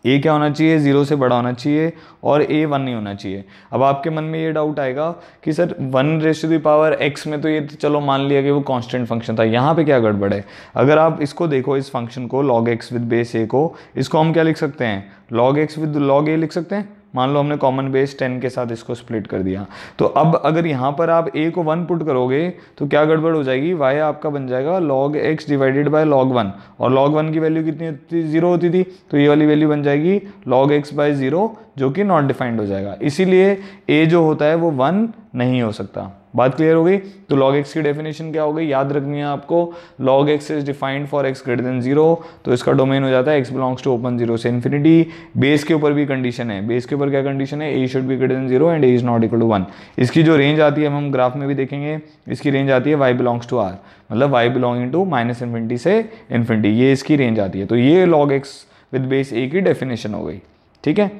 ए क्या होना चाहिए? ज़ीरो से बड़ा होना चाहिए और ए वन नहीं होना चाहिए। अब आपके मन में ये डाउट आएगा कि sir one raise to power x में तो ये चलो मान लिया कि वो कांस्टेंट फ़ंक्शन था। यहाँ पे क्या गड़बड़ है? अगर आप इसको देखो, इस फ़ंक्शन को log x with base a को, इसको हम क्या लिख सकते हैं? Log x with log a लिख सकते हैं? मान लो हमने कॉमन बेस टेन के साथ इसको स्प्लिट कर दिया। तो अब अगर यहाँ पर आप ए को वन पुट करोगे तो क्या गड़बड़ हो जाएगी? वाई आपका बन जाएगा log x divided by log one और लॉग वन की वैल्यू कितनी होती ज़ीरो होती थी। तो ये वाली वैल्यू बन जाएगी लॉग एक्स बाय ज़ीरो जो कि नॉट डिफाइंड हो जाएगा। इसीलिए ए जो होता है वो वन नहीं हो सकता। बात क्लियर हो गई? तो log x की डेफिनेशन क्या हो गई? याद रखनी है आपको, log x is defined for x greater than zero तो इसका डोमेन हो जाता है, x belongs to open zero से इन्फिनिटी बेस के ऊपर भी कंडीशन है। बेस के ऊपर क्या कंडीशन है? A should be greater than zero and a is not equal to one इसकी जो रेंज आती है, हम ग्राफ में भी देखेंगे, इसकी रेंज आती है y बिलोंग्स टू r. मतलब y belonging to minus infinity से इन्फिनिटी ये इसकी रेंज आती है। तो ये log x with base a की डेफिनेशन हो गई। ठीक है?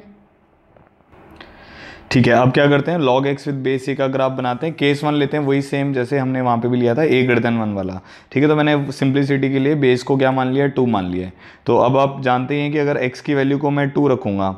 ठीक है, अब क्या करते हैं? Log x with base a का ग्राफ बनाते हैं। केस वन लेते हैं, वही सेम जैसे हमने वहाँ पे भी लिया था ए ग्रेटर देन वन वाला। ठीक है तो मैंने सिंप्लिसिटी के लिए बेस को क्या मान लिया टू मान लिया तो अब आप जानते हैं कि अगर एक्स की वैल्यू को मैं टू रखूँगा,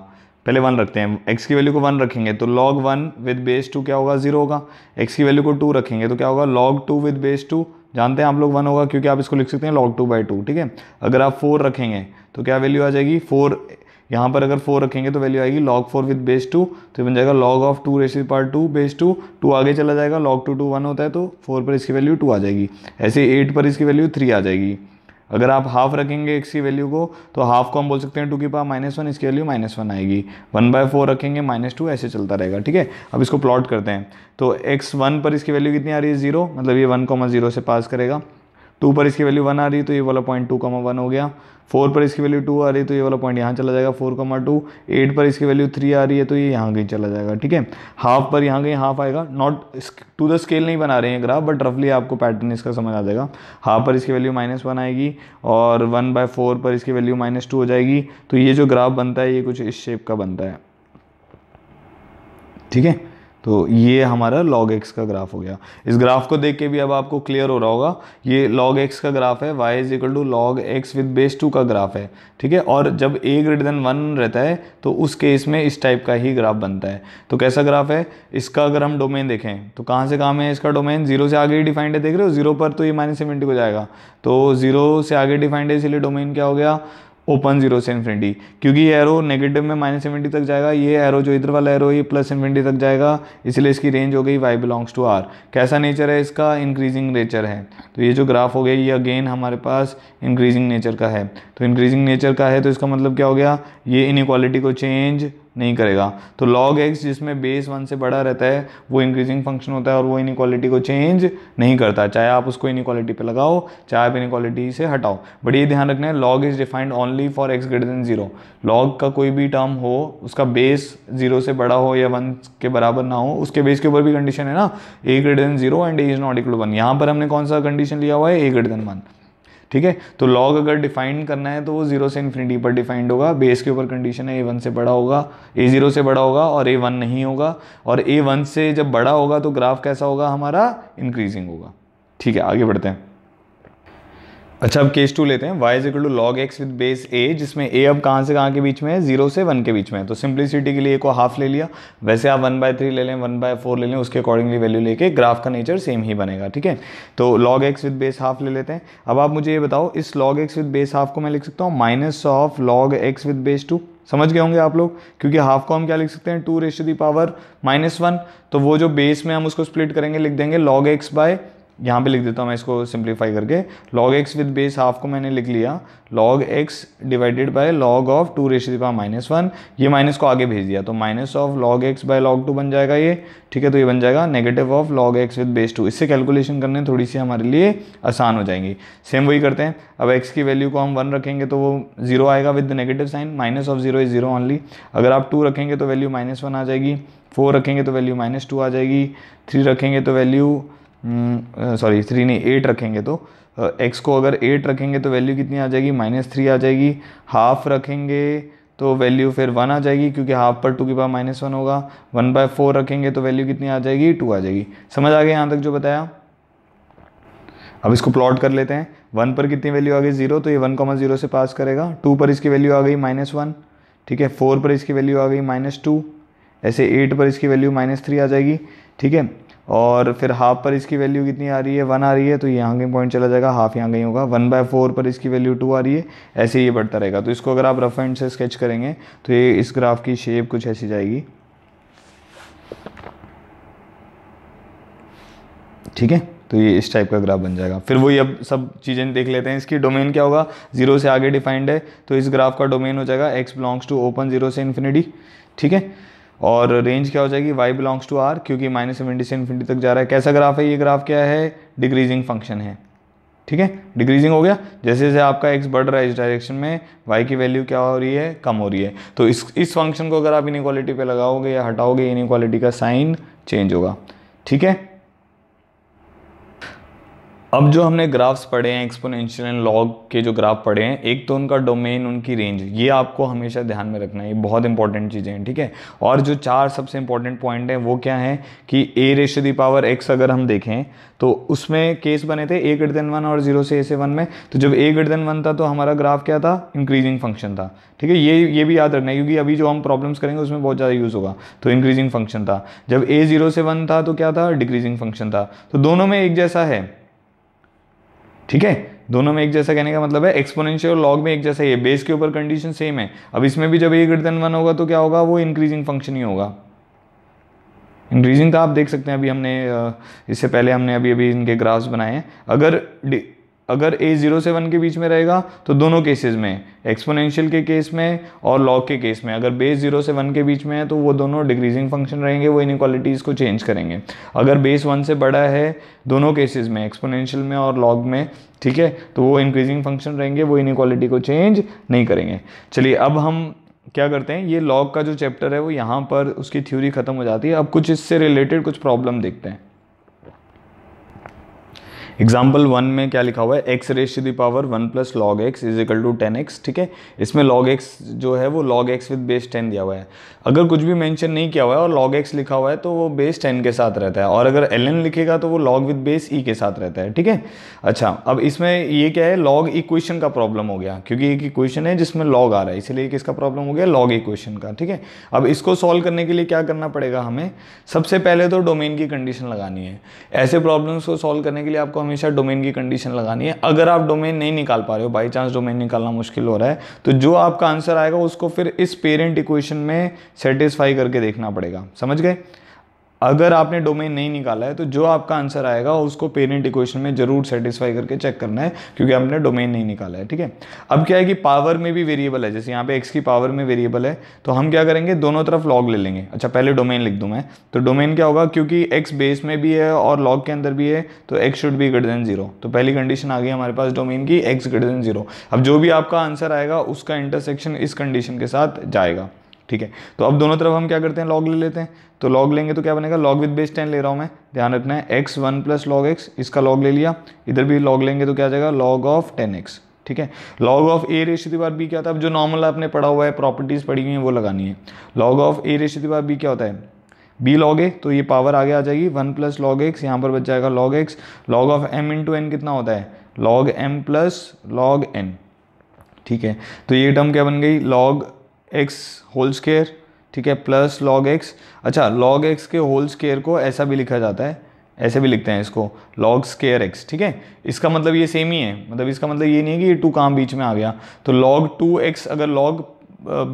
पहले वन रखते हैं। एक्स की वैल्यू को वन रखेंगे तो log one with base two क्या होगा? ज़ीरो होगा। एक्स की वैल्यू को टू रखेंगे तो क्या होगा? Log two with base two जानते हैं आप लोग वन होगा, क्योंकि आप इसको लिख सकते हैं लॉग टू बाई टू ठीक है, अगर आप फोर रखेंगे तो क्या वैल्यू आ जाएगी? फोर यहाँ पर अगर फोर रखेंगे तो वैल्यू आएगी log four with base two तो बन जाएगा log of two raise power two base two two आगे चला जाएगा लॉग टू टू वन होता है तो फोर पर इसकी वैल्यू टू आ जाएगी। ऐसे एट पर इसकी वैल्यू थ्री आ जाएगी। अगर आप हाफ़ रखेंगे एक्स की वैल्यू को तो हाफ़ को हम बोल सकते हैं टू की पावर माइनस वन इसकी वैल्यू माइनस वन आएगी। वन बाय फोर रखेंगे माइनस टू ऐसे चलता रहेगा, ठीक है? अब इसको प्लॉट करते हैं। तो एक्स वन पर इसकी वैल्यू कितनी आ रही है? ज़ीरो मतलब ये वन कॉमा ज़ीरो से पास करेगा। टू पर इसकी वैल्यू वन आ रही है तो ये वाला पॉइंट टू कॉमा वन हो गया। फोर पर इसकी वैल्यू टू आ रही है तो ये वाला पॉइंट यहाँ चला जाएगा, फोर कॉमा टू एट पर इसकी वैल्यू थ्री आ रही है तो ये यहाँ कहीं चला जाएगा, ठीक है? हाफ़ पर यहाँ कहीं हाफ़ आएगा। नॉट टू द स्केल नहीं बना रहे हैं ग्राफ बट रफली आपको पैटर्न इसका समझ आ जाएगा। हाफ़ पर इसकी वैल्यू माइनस वन आएगी, और वन बाय फोर पर इसकी वैल्यू माइनस टू हो जाएगी। तो ये जो ग्राफ बनता है, ये कुछ इस शेप का बनता है, ठीक है? तो ये हमारा log x का ग्राफ हो गया। इस ग्राफ को देख के भी अब आपको क्लियर हो रहा होगा, ये log x का ग्राफ है, y is equal to log x with base two का ग्राफ है, ठीक है? और जब a ग्रेटर देन वन रहता है तो उस केस में इस टाइप का ही ग्राफ बनता है। तो कैसा ग्राफ है? इसका अगर हम डोमेन देखें तो कहाँ से काम है इसका डोमेन ज़ीरो से आगे ही डिफाइंड है, देख रहे हो? ज़ीरो पर तो ये माइनस सेवेंटी हो जाएगा। तो ज़ीरो से आगे डिफाइंड है, इसीलिए डोमेन क्या हो गया? ओपन ज़ीरो से इन्फिनिटी क्योंकि ये एरो नेगेटिव में माइनस इन्फिनिटी तक जाएगा, ये एरो जो इधर वाला एरो ये प्लस इन्फिनिटी तक जाएगा, इसलिए इसकी रेंज हो गई वाई बिलोंग्स टू आर कैसा नेचर है इसका? इंक्रीजिंग नेचर है। तो ये जो ग्राफ हो गया, ये अगेन हमारे पास इंक्रीजिंग नेचर का है। तो इंक्रीजिंग नेचर का है तो इसका मतलब क्या हो गया? ये इनक्वालिटी को चेंज नहीं करेगा। तो log x जिसमें बेस वन से बड़ा रहता है, वो इंक्रीजिंग फ़ंक्शन होता है और वो इनक्वालिटी को चेंज नहीं करता। चाहे आप उसको इनक्वालिटी पे लगाओ, चाहे आप इनक्वालिटी से हटाओ। बट ये ध्यान रखना है, log is defined only for x greater than zero log का कोई भी टर्म हो, उसका बेस ज़ीरो से बड़ा हो या वन के बराबर ना हो, उसके बेस के ऊपर भी कंडीशन है ना। A greater than zero and a is not equal one यहाँ पर हमने कौन सा कंडीशन लिया हुआ है? ए ग्रेटर देन वन ठीक है? तो लॉग अगर डिफाइंड करना है तो वो ज़ीरो से इन्फिनिटी पर डिफाइंड होगा। बेस के ऊपर कंडीशन है ए वन से बड़ा होगा। ए ज़ीरो से बड़ा होगा और ए वन नहीं होगा। और ए वन से जब बड़ा होगा तो ग्राफ कैसा होगा? हमारा इंक्रीजिंग होगा। ठीक है, आगे बढ़ते हैं। अच्छा अब केस टू लेते हैं। Y is equal to log x with base a जिसमें ए अब कहाँ से कहाँ के बीच में है? ज़ीरो से वन के बीच में है। तो सिंप्लिसिटी के लिए को हाफ़ ले लिया। वैसे आप वन बाय थ्री ले लें वन बाय फोर ले लें, उसके अकॉर्डिंगली वैल्यू लेके ग्राफ का नेचर सेम ही बनेगा, ठीक है? तो log x with base half ले लेते हैं। अब आप मुझे ये बताओ, इस log x with base half को मैं लिख सकता हूँ? Minus of log x with base two समझ गए होंगे आप लोग? क्योंकि हाफ़ को हम क्या लिख सकते हैं? To raise the power minus one तो वो जो बेस में हम उसको स्प्लिट करेंगे, लिख देंगे लॉग एक्स बाय यहाँ पे लिख देता हूँ मैं इसको सिंप्लीफाई करके। log x with base half को मैंने लिख लिया। log x divided by log of two raise power minus one ये माइनस को आगे भेज दिया। तो minus of log x by log two बन जाएगा ये। ठीक है तो ये बन जाएगा। Negative of log x with base two इससे कैलकुलेशन करने थोड़ी सी हमारे लिए आसान हो जाएँगी। सेम वही करते हैं। अब x की वैल्यू को हम वन रखेंगे तो वो ज़ीरो आएगा with negative sign minus of zero is zero only अगर आप टू रखेंगे तो वैल्यू माइनस वन आ जाएगी। फोर रखेंगे तो वैल्यू माइनस टू आ जाएगी। थ्री रखेंगे तो वैल्यू सॉरी थ्री नहीं एट रखेंगे तो एक्स को अगर एट रखेंगे तो वैल्यू कितनी आ जाएगी? माइनस थ्री आ जाएगी। हाफ़ रखेंगे तो वैल्यू फिर वन आ जाएगी, क्योंकि हाफ़ पर टू की पावर माइनस वन होगा। वन बाय फोर रखेंगे तो वैल्यू कितनी आ जाएगी? टू आ जाएगी। समझ आ गया यहाँ तक जो बताया? अब इसको प्लॉट कर लेते हैं। वन पर कितनी वैल्यू आ गई? ज़ीरो तो ये वन कॉमा ज़ीरो से पास करेगा। टू पर इसकी वैल्यू आ गई माइनस वन ठीक है? फोर पर इसकी वैल्यू आ गई माइनस टू ऐसे एट पर इसकी वैल्यू माइनस थ्री आ जाएगी, ठीक है? और फिर हाफ़ पर इसकी वैल्यू कितनी आ रही है? वन आ रही है तो यहाँ कहीं पॉइंट चला जाएगा हाफ़ यहाँ कहीं होगा। वन बाय फोर पर इसकी वैल्यू टू आ रही है, ऐसे ही ये बढ़ता रहेगा। तो इसको अगर आप रफ एंड से स्केच करेंगे तो ये इस ग्राफ की शेप कुछ ऐसी जाएगी। ठीक है? तो ये इस टाइप का ग्राफ बन जाएगा। फिर वही अब सब चीज़ें देख लेते हैं। इसकी डोमेन क्या होगा? ज़ीरो से आगे डिफाइंड है तो इस ग्राफ का डोमेन हो जाएगा x belongs to open zero से इन्फिनिटी ठीक है? और रेंज क्या हो जाएगी? वाई बिलोंग्स टू आर क्योंकि माइनस सेवेंटी से इन्फिनिटी तक जा रहा है। कैसा ग्राफ है? ये ग्राफ क्या है? डिक्रीजिंग फ़ंक्शन है। ठीक है? डिक्रीजिंग हो गया। जैसे जैसे आपका एक्स बढ़ रहा है इस डायरेक्शन में वाई की वैल्यू क्या हो रही है? कम हो रही है। तो इस इस फ़ंक्शन को अगर आप इनक्वालिटी पे लगाओगे या हटाओगे इनक्वालिटी का साइन चेंज होगा। ठीक है? अब जो हमने ग्राफ्स पढ़े हैं एक्सपोनेंशियल एंड लॉग के जो ग्राफ पढ़े हैं, एक तो उनका डोमेन उनकी रेंज ये आपको हमेशा ध्यान में रखना है। ये बहुत इंपॉर्टेंट चीज़ें हैं, ठीक है? और जो चार सबसे इंपॉर्टेंट पॉइंट हैं, वो क्या है कि ए रेश दी पावर एक्स अगर हम देखें तो उसमें केस बने थे ए ग्रेटर देन वन और ज़ीरो से ए से वन में। तो जब ए ग्रेटर देन वन था तो हमारा ग्राफ क्या था? इंक्रीजिंग फ़ंक्शन था, ठीक है? ये ये भी याद रखना है, क्योंकि अभी जो हम प्रॉब्लम्स करेंगे, उसमें बहुत ज़्यादा यूज़ होगा। तो इंक्रीजिंग फ़ंक्शन था। जब ए ज़ीरो से वन था तो क्या था? डिक्रीजिंग फ़ंक्शन था। तो दोनों में एक जैसा है। ठीक है? दोनों में एक जैसा कहने का मतलब है एक्सपोनेंशियल और लॉग में एक जैसा ही है बेस के ऊपर कंडीशन सेम है। अब इसमें भी जब ए ग्रेटर देन वन होगा तो क्या होगा? वो इंक्रीजिंग फ़ंक्शन ही होगा। इंक्रीजिंग का आप देख सकते हैं, अभी हमने इससे पहले हमने अभी अभी इनके ग्राफ्स बनाए हैं। अगर अगर ए ज़ीरो से वन के बीच में रहेगा तो दोनों केसेस में एक्सपोनेंशियल के केस में और लॉग के केस में। अगर बेस ज़ीरो से वन के बीच में है तो वो दोनों डिक्रीजिंग फ़ंक्शन रहेंगे, वो इनक्वालिटीज़ को चेंज करेंगे। अगर बेस वन से बड़ा है, दोनों केसेस में एक्सपोनेंशियल में और लॉग में, ठीक है तो वो इंक्रीजिंग फ़ंक्शन रहेंगे, वो इनक्वालिटी को चेंज नहीं करेंगे। चलिए, अब हम क्या करते हैं, ये लॉग का जो चैप्टर है, वो यहाँ पर उसकी थ्योरी खत्म हो जाती है। अब कुछ इससे रिलेटेड कुछ प्रॉब्लम देखते हैं। एग्ज़ाम्पल वन में क्या लिखा हुआ है? X raise to the power one plus log x is equal to ten x ठीक है? इसमें लॉग एक्स जो है वो log x with base ten दिया हुआ है। अगर कुछ भी मेंशन नहीं किया हुआ है और लॉग एक्स लिखा हुआ है तो वो बेस टेन के साथ रहता है। और अगर एल एन लिखेगा तो वो लॉग विद बेस ई के साथ रहता है, ठीक है? अच्छा अब इसमें ये क्या है? लॉग इक्वेशन का प्रॉब्लम हो गया, क्योंकि एक इक्वेशन है जिसमें लॉग आ रहा है, इसलिए किसका प्रॉब्लम हो गया? लॉग इक्वेशन का, ठीक है? अब इसको सॉल्व करने के लिए क्या करना पड़ेगा हमें? सबसे पहले तो डोमेन की कंडीशन लगानी है। ऐसे प्रॉब्लम्स को सॉल्व करने के लिए आपको हमेशा डोमेन की कंडीशन लगानी है। अगर आप डोमेन नहीं निकाल पा रहे हो बाई चांस डोमेन निकालना मुश्किल हो रहा है तो जो आपका आंसर आएगा, उसको फिर इस पेरेंट इक्वेशन में सेटिस्फाई करके देखना पड़ेगा। समझ गए? अगर आपने डोमेन नहीं निकाला है तो जो आपका आंसर आएगा, उसको पेरेंट इक्वेशन में ज़रूर सेटिस्फाई करके चेक करना है, क्योंकि आपने डोमेन नहीं निकाला है, ठीक है? अब क्या है कि पावर में भी वेरिएबल है, जैसे यहाँ पे एक्स की पावर में वेरिएबल है तो हम क्या करेंगे? दोनों तरफ़ लॉग ले लेंगे। अच्छा पहले डोमेन लिख दूँ मैं। तो डोमेन क्या होगा? क्योंकि एक्स बेस में भी है और लॉग के अंदर भी है तो एक्स शुड भी ग्रेटर देन ज़ीरो तो पहली कंडीशन आ गई हमारे पास डोमेन की एक्स ग्रेटर देन ज़ीरो अब जो भी आपका आंसर आएगा, उसका इंटरसेक्शन इस कंडीशन के साथ जाएगा। ठीक है? तो अब दोनों तरफ़ हम क्या करते हैं? लॉग ले लेते हैं। तो लॉग लेंगे तो क्या बनेगा? लॉग विद बेस टेन ले रहा हूँ मैं। ध्यान रखना है x one plus log x इसका लॉग ले लिया। इधर भी लॉग लेंगे तो क्या आ जाएगा? लॉग ऑफ़ टेन एक्स ठीक है? Log of a raise power b क्या होता है अब जो नॉर्मल आपने पढ़ा हुआ है प्रॉपर्टीज़ पढ़ी हुई है, वो लगानी है। Log of a raise power b क्या होता है? बी लॉग ए तो ये पावर आगे आ जाएगी। वन प्लस लॉग एक्स यहाँ पर बच जाएगा log x log of m into n कितना होता है? Log m plus log n ठीक है? तो ये टर्म क्या बन गई? लॉग एक्स होल स्केयर ठीक है प्लस लॉग एक्स अच्छा लॉग एक्स के होल स्केयर को ऐसा भी लिखा जाता है, ऐसे भी लिखते हैं इसको लॉग स्केयर एक्स ठीक है? इसका मतलब ये सेम ही है मतलब इसका मतलब ये नहीं है कि ये टू काम बीच में आ गया। तो लॉग टू एक्स अगर लॉग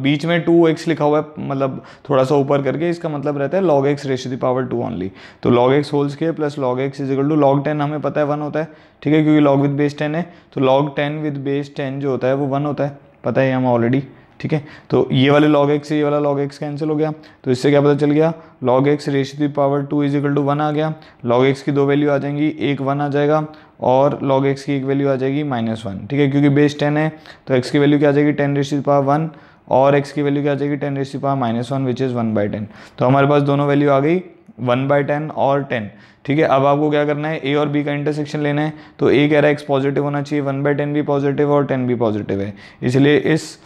बीच में टू एक्स लिखा हुआ है मतलब थोड़ा सा ऊपर करके इसका मतलब रहता है log x raise power two only तो log x whole square plus log x is equal to log ten हमें पता है वन होता है, ठीक है? क्योंकि लॉग विद बेस टेन है तो log ten with base ten जो होता है, वो वन होता है, पता है हम ऑलरेडी ठीक है? तो ये वाले लॉग एक्स ये वाला लॉग एक्स कैंसिल हो गया। तो इससे क्या पता चल गया? Log x raise the power two is equal to one आ गया। लॉग एक्स की दो वैल्यू आ जाएँगी, एक वन आ जाएगा और लॉग एक्स की एक वैल्यू आ जाएगी माइनस वन ठीक है? क्योंकि बेस टेन है तो एक्स की वैल्यू क्या आ जाएगी? Ten raise the power one और एक्स की वैल्यू क्या आ जाएगी? Ten raise power minus one which is one by ten तो हमारे पास दोनों वैल्यू आ गई वन बाई टेन और टेन ठीक है? अब आपको क्या करना है? ए और बी का इंटरसेक्शन लेना है। तो ए कह रहा है एक्स पॉजिटिव होना चाहिए वन बाई टेन भी पॉजिटिव और टेन भी पॉजिटिव है। इसलिए इस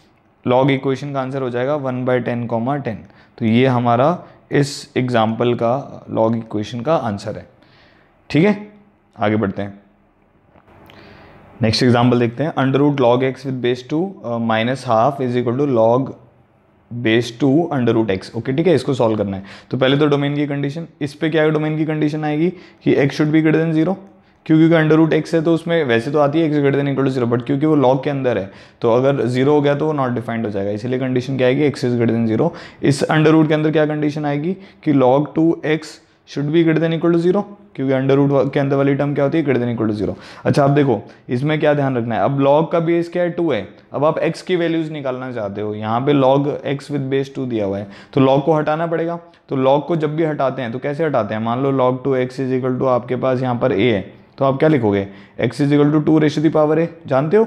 लॉग इक्वेशन का आंसर हो जाएगा one by ten comma ten तो ये हमारा इस एग्ज़ाम्पल का लॉग इक्वेशन का आंसर है। ठीक है? आगे बढ़ते हैं। नेक्स्ट एग्ज़ाम्पल देखते हैं। Under root log x with base two minus half is equal to log base two under root x okay ठीक है? इसको सॉल्व करना है। तो पहले तो डोमेन की कंडीशन इस पे क्या डोमेन की कंडीशन आएगी कि x should be greater than zero क्योंकि अंडर रूट एक्स है तो उसमें वैसे तो आती है x greater than equal to zero but क्योंकि वो लॉग के अंदर है तो अगर ज़ीरो हो गया तो वो नॉट डिफाइंड हो जाएगा। इसीलिए कंडीशन क्या आएगी? X is greater than zero इस अंडर रूट के अंदर क्या कंडीशन आएगी? कि log two x should be greater than equal to zero क्योंकि अंडर रूट के अंदर वाली टर्म क्या होती है? Greater than equal to zero अच्छा आप देखो, इसमें क्या ध्यान रखना है? अब लॉग का बेस क्या है? टू है। अब आप एक्स की वैल्यूज़ निकालना चाहते हो। यहाँ पे log x with base two दिया हुआ है। तो लॉग को हटाना पड़ेगा। तो लॉग को जब भी हटाते हैं तो कैसे हटाते हैं? मान लो log two x is equal to आपके पास यहाँ पर ए है। तो आप क्या लिखोगे? X is equal to two raise the power है जानते हो?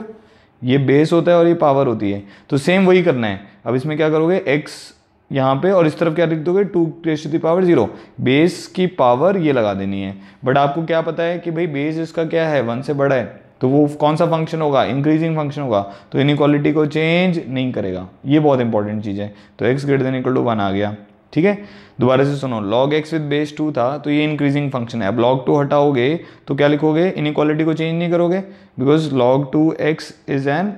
ये बेस होता है और ये पावर होती है। तो सेम वही करना है। अब इसमें क्या करोगे? एक्स यहाँ पे और इस तरफ़ क्या लिख दोगे? Two raise the power zero base की पावर ये लगा देनी है। बट आपको क्या पता है कि भाई बेस इसका क्या है? वन से बड़ा है। तो वो कौन सा फ़ंक्शन होगा? इंक्रीजिंग फ़ंक्शन होगा। तो इनक्वालिटी को चेंज नहीं करेगा। ये बहुत इंपॉर्टेंट चीज़ है। तो x greater than equal to one आ गया। ठीक है? दोबारा से सुनो log x with base two था तो ये इंक्रीजिंग फ़ंक्शन है। अब लॉग टू हटाओगे तो क्या लिखोगे? इनक्वालिटी को चेंज नहीं करोगे because log two x is an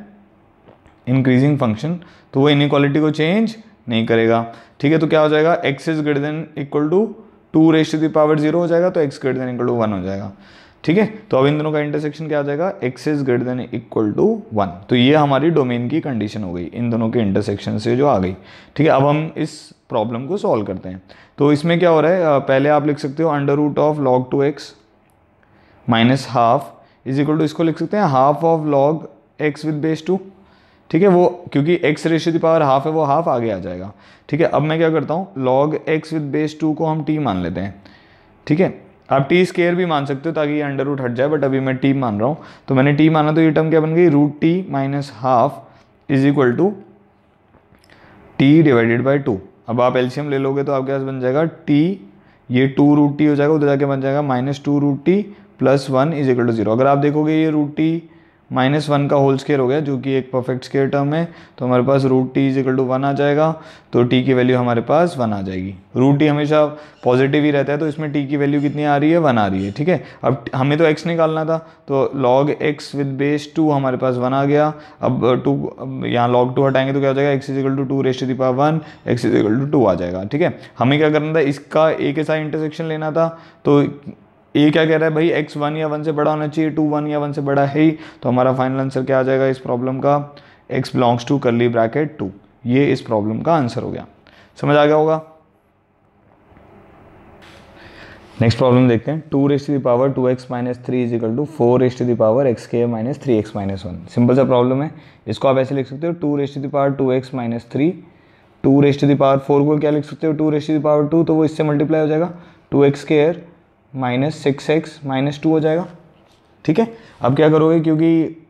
increasing function तो वो इनक्वालिटी को चेंज नहीं करेगा। ठीक है तो क्या हो जाएगा? X is greater than equal to two raise to the power zero हो जाएगा तो x greater than equal to one हो जाएगा। ठीक है? तो अब इन दोनों का इंटरसेक्शन क्या आ जाएगा? X is greater than equal to one तो ये हमारी डोमेन की कंडीशन हो गई, इन दोनों के इंटरसेक्शन से जो आ गई। ठीक है? अब हम इस प्रॉब्लम को सॉल्व करते हैं। तो इसमें क्या हो रहा है? पहले आप लिख सकते हो under root of log two x minus half is equal to इसको लिख सकते हैं half of log x with base two ठीक है? वो, क्योंकि एक्स रेशियो की पावर हाफ़ है, वो हाफ़ आगे आ जाएगा। ठीक है? अब मैं क्या करता हूँ? Log x with base two को हम टी मान लेते हैं। ठीक है? आप टी स्केयर भी मान सकते हो ताकि ये अंडर रूट हट जाए बट अभी मैं टी मान रहा हूँ। तो मैंने टी माना तो ये टर्म क्या बन गई? Root t minus half is equal to t divided by two अब आप एल्शियम ले लोगे तो आपके पास बन जाएगा टी ये टू रूट टी हो जाएगा, उधर जाके बन जाएगा minus two root t plus one is equal to zero अगर आप देखोगे ये रूट टी माइनस वन का होल स्केयर हो गया, जो कि एक परफेक्ट स्केयर टर्म है तो हमारे पास root t is equal to one आ जाएगा तो टी की वैल्यू हमारे पास वन आ जाएगी। रूट टी हमेशा पॉजिटिव ही रहता है तो इसमें टी की वैल्यू कितनी आ रही है? वन आ रही है, ठीक है? अब हमें तो एक्स निकालना था तो log x with base two हमारे पास वन आ गया। अब टू यहाँ लॉग टू हटाएँगे तो क्या हो जाएगा? X is equal to two raise the power one x is equal to two आ जाएगा, ठीक है? हमें क्या करना था? इसका एक साथ इंटरसेक्शन लेना था तो ये क्या कह रहा है भाई? एक्स वन या वन से बड़ा होना चाहिए टू वन या वन से बड़ा है ही तो हमारा फाइनल आंसर क्या आ जाएगा इस प्रॉब्लम का? X belongs to curly bracket two ये इस प्रॉब्लम का आंसर हो गया। समझ आ गया होगा? नेक्स्ट प्रॉब्लम देखते हैं। Two raise the power two x minus three is equal to four raise the power x के minus three x minus one simple सा प्रॉब्लम है। इसको आप ऐसे लिख सकते हो two raise the power two x minus three two raise the power four को क्या लिख सकते हो? Two raise the power two तो वो इससे मल्टीप्लाई हो जाएगा। Two x square minus six x minus two हो जाएगा। ठीक है? अब क्या करोगे? क्योंकि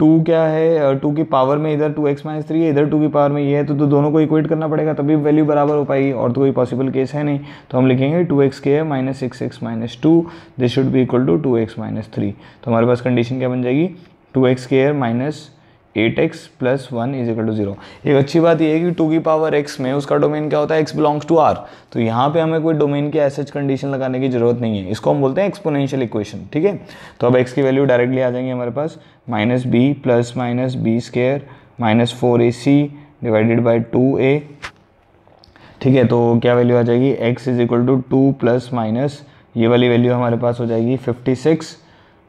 टू क्या है? टू की पावर में इधर टू एक्स माइनस थ्री है इधर टू की पावर में ये है तो, तो दोनों को इक्वेट करना पड़ेगा तभी वैल्यू बराबर हो पाएगी और तो कोई पॉसिबल केस है नहीं। तो हम लिखेंगे टू एक्स के है minus six x minus two this should be equal to two x minus three. तो हमारे पास कंडीशन क्या बन जाएगी? टू एक्स के है minus eight x plus one is equal to zero. एक अच्छी बात यह है कि टू की पावर एक्स में उसका डोमेन क्या होता है? X belongs to R. तो यहाँ पे हमें कोई डोमेन की एसएच कंडीशन लगाने की ज़रूरत नहीं है। इसको हम बोलते हैं एक्सपोनेंशियल इक्वेशन ठीक है? तो अब एक्स की वैल्यू डायरेक्टली आ जाएँगे हमारे पास। Minus b plus minus b square minus four a c divided by two a, ठीक है? तो क्या वैल्यू आ जाएगी? X is equal to two plus minus ये वाली वैल्यू हमारे पास हो जाएगी fifty six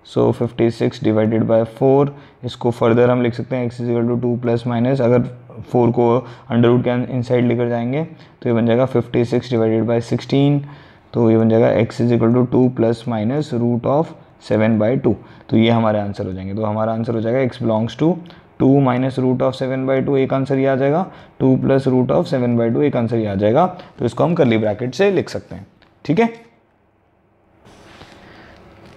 so fifty six divided by four इसको फर्दर हम लिख सकते हैं x is equal to two plus minus अगर फोर को अंडर रूट के इनसाइड लेकर जाएँगे तो ये बन जाएगा fifty six divided by sixteen तो ये बन जाएगा x is equal to two plus minus root of seven by two तो ये हमारे आंसर हो जाएँगे। तो हमारा आंसर हो जाएगा x belongs to two minus root of seven by two एक आंसर ये आ जाएगा। Two plus root of seven by two एक आंसर ये आ जाएगा। तो इसको हम करली ब्रैकेट से लिख सकते हैं। ठीक है?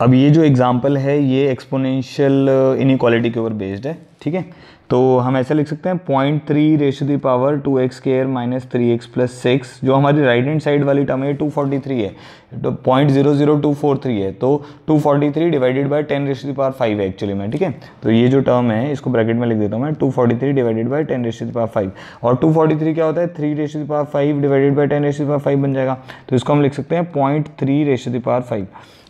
अब ये जो एग्जांपल है, ये एक्सपोनेंशियल इनक्वालिटी के ऊपर बेस्ड है, ठीक है? तो हम ऐसे लिख सकते हैं point three raise the power two x square minus three x plus six जो हमारी राइट हैंड साइड वाली टर्म है टू फोर्टी थ्री है। तो point zero zero two four three है तो two forty three divided by ten raise the power five है actually में, ठीक है? तो ये जो टर्म है, इसको ब्रैकेट में लिख देता हूँ मैं two forty three divided by ten raise the power five और टू फोर्टी थ्री क्या होता है? Three raise the power five divided by ten raise the power five बन जाएगा। तो इसको हम लिख सकते हैं point three raise the power five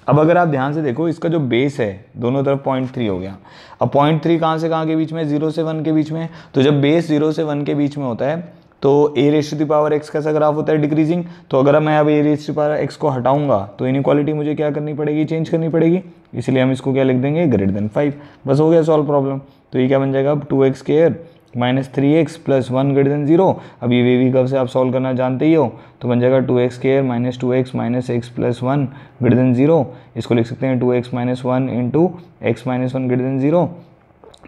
अब अगर आप ध्यान से देखो, इसका जो बेस है, दोनों तरफ़ पॉइंट थ्री हो गया। अब पॉइंट थ्री कहाँ से कहाँ के बीच में ज़ीरो से वन के बीच में तो जब बेस ज़ीरो से वन के बीच में होता है तो a raise to power x का कैसा ग्राफ होता है डिक्रीजिंग तो अगर मैं अब ए टू पावर एक्स को हटाऊँगा तो इनक्वालिटी मुझे क्या करनी पड़ेगी? चेंज करनी पड़ेगी। इसलिए हम इसको क्या लिख देंगे? ग्रेटर देन फाइव बस हो गया सॉल्व प्रॉब्लम तो ये क्या बन जाएगा? अब two x square minus three x plus one greater than zero अब ये वे वी कब से आप सॉल्व करना जानते ही हो तो बन जाएगा two x square minus two x minus x plus one greater than zero इसको लिख सकते हैं two x minus one into x minus one greater than zero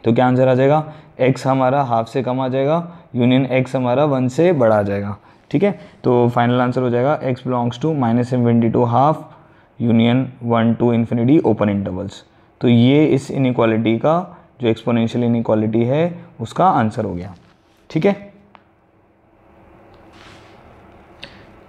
तो क्या आंसर आ जाएगा? एक्स हमारा हाफ़ से कम आ जाएगा यूनियन एक्स हमारा वन से बड़ा आ जाएगा। ठीक है? तो फाइनल आंसर हो जाएगा x belongs to minus seventy two half union one to infinity open intervals तो ये इस इनक्वालिटी का जो एक्सपोनेंशियल इनक्वालिटी है, उसका आंसर हो गया। ठीक है?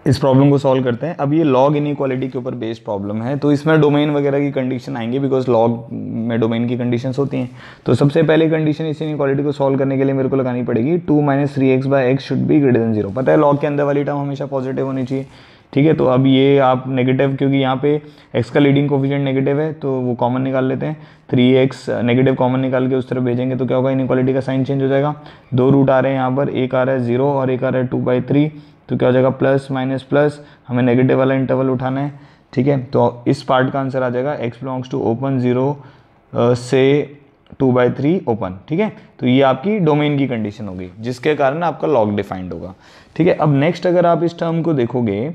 इस प्रॉब्लम को सॉल्व करते हैं। अब ये लॉग इनक्वालिटी के ऊपर बेस्ड प्रॉब्लम है तो इसमें डोमेन वगैरह की कंडीशन आएँगे बिकॉज़ लॉग में डोमेन की कंडीशंस होती हैं। तो सबसे पहले कंडीशन इस इनक्वालिटी को सॉल्व करने के लिए मेरे को लगानी पड़ेगी। Two minus three x by x should be greater than zero पता है लॉग के अंदर वाली टर्म हमेशा पॉजिटिव होनी चाहिए। ठीक है तो अब ये आप नेगेटिव क्योंकि यहाँ पे एक्स का लीडिंग कोफिशिएंट नेगेटिव है तो वो कॉमन निकाल लेते हैं। थ्री एक्स नेगेटिव कॉमन निकाल के उस तरफ़ भेजेंगे तो क्या होगा? इनक्वालिटी का साइन चेंज हो जाएगा। दो रूट आ रहे हैं यहाँ पर, एक आ रहा है ज़ीरो और एक आ रहा है टू बाई थ्री तो क्या हो जाएगा? प्लस माइनस प्लस हमें नेगेटिव वाला इंटरवल उठाना है, ठीक है? तो इस पार्ट का आंसर आ जाएगा x belongs to open zero से टू बाई थ्री ओपन ठीक है? तो ये आपकी डोमेन की कंडीशन होगी, जिसके कारण आपका लॉग डिफाइंड होगा, ठीक है? अब नेक्स्ट अगर आप इस टर्म को देखोगे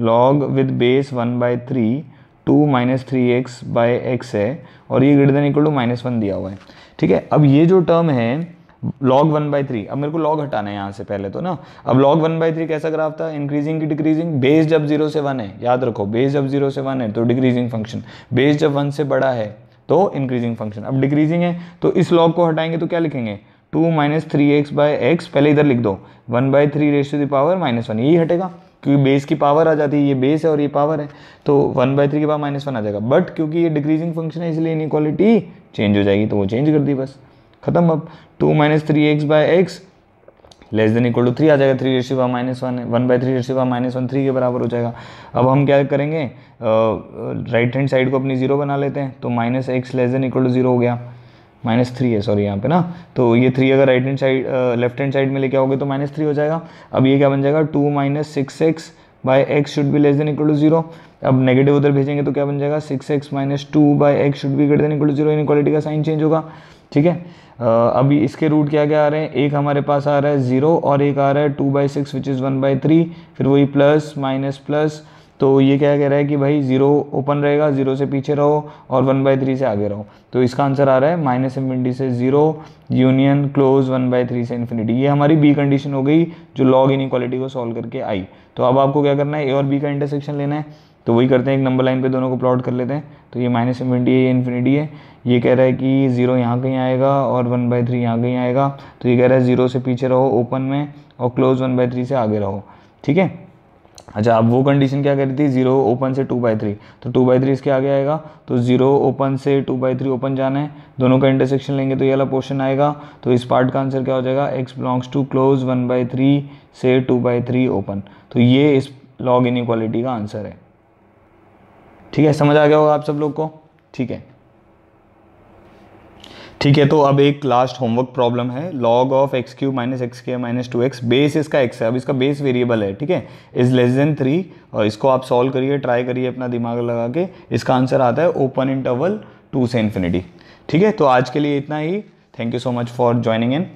log with base one by three two minus three x by x है, और ये greater than equal to minus one दिया हुआ है। ठीक है, अब ये जो टर्म है लॉग वन बाई थ्री अब मेरे को लॉग हटाना है यहाँ से पहले तो ना। अब लॉग वन बाई थ्री कैसा ग्राफ था? इंक्रीजिंग की डिक्रीजिंग बेस जब ज़ीरो से वन है, याद रखो बेस जब ज़ीरो से वन है तो डिक्रीजिंग फ़ंक्शन बेस जब वन से बड़ा है तो इंक्रीजिंग फ़ंक्शन अब डिक्रीजिंग है तो इस लॉग को हटाएँगे तो क्या लिखेंगे? Two minus three x by x पहले इधर लिख दो। One by three raise to the power minus one यही हटेगा। क्योंकि बेस की पावर आ जाती है, ये बेस है और ये पावर है तो वन बाई थ्री के पावर माइनस वन आ जाएगा। बट क्योंकि ये डिक्रीजिंग फ़ंक्शन है, इसलिए इनक्वालिटी चेंज हो जाएगी तो वो चेंज कर दी बस। खत्म अब। Two minus three x by x less than equal to three आ जाएगा। Three raise power minus one one by three raise power minus one three के बराबर हो जाएगा। अब हम क्या करेंगे? राइट हैंड साइड को अपनी ज़ीरो बना लेते हैं तो minus x less than equal to zero हो गया। माइनस थ्री है सॉरी यहाँ पे ना। तो ये थ्री अगर right hand side left hand side में लेके आओगे तो माइनस थ्री हो जाएगा। अब ये क्या बन जाएगा? Two minus six x by x should be less than equal to zero अब नेगेटिव उधर भेजेंगे तो क्या बन जाएगा? Six x minus two by x should be greater than equal to zero inequality का साइन चेंज होगा, ठीक है? अभी इसके रूट क्या क्या आ रहे हैं? एक हमारे पास आ रहा है ज़ीरो और एक आ रहा है two by six which is one by three फिर वही प्लस माइनस प्लस तो ये क्या कह रहा है कि भाई ज़ीरो ओपन रहेगा ज़ीरो से पीछे रहो और वन बाई थ्री से आगे रहो। तो इसका आंसर आ रहा है माइनस इन्फिनिटी से zero union close one by three से इन्फिनिटी ये हमारी बी कंडीशन हो गई जो लॉग इन को सॉल्व करके आई। तो अब आपको क्या करना है? ए और बी का इंटरसेक्शन लेना है। तो वही करते हैं, एक नंबर लाइन पे दोनों को प्लॉट कर लेते हैं। तो ये माइनस इन्फिनिटी है, ये इन्फिनिटी है। ये कह रहा है कि ज़ीरो यहाँ कहीं आएगा और वन बाई थ्री यहाँ कहीं आएगा। तो ये कह रहा है ज़ीरो से पीछे रहो ओपन में और क्लोज वन बाई थ्री से आगे रहो। ठीक है? अच्छा अब वो कंडीशन क्या करी थी? ज़ीरो ओपन से टू बाई थ्री तो टू बाई थ्री इसके आगे आएगा। तो ज़ीरो ओपन से टू बाई थ्री ओपन जाना है। दोनों का इंटरसेक्शन लेंगे तो ये वाला पोर्शन आएगा। तो इस पार्ट का आंसर क्या हो जाएगा? X belongs to close one by three से टू बाई थ्री ओपन तो ये इस लॉग इन इक्वालिटी का आंसर है। ठीक है, समझ आ गया होगा आप सब लोग को? ठीक है। ठीक है तो अब एक लास्ट होमवर्क प्रॉब्लम है log of x cube minus x के माइनस टू एक्स बेस इसका एक्स है, अब इसका बेस वेरिएबल है, ठीक है? इज़ लेस देन थ्री और इसको आप सॉल्व करिए ट्राई करिए अपना दिमाग लगा के, इसका आंसर आता है ओपन इंटरवल टू से इन्फिनिटी ठीक है? तो आज के लिए इतना ही thank you so much for joining in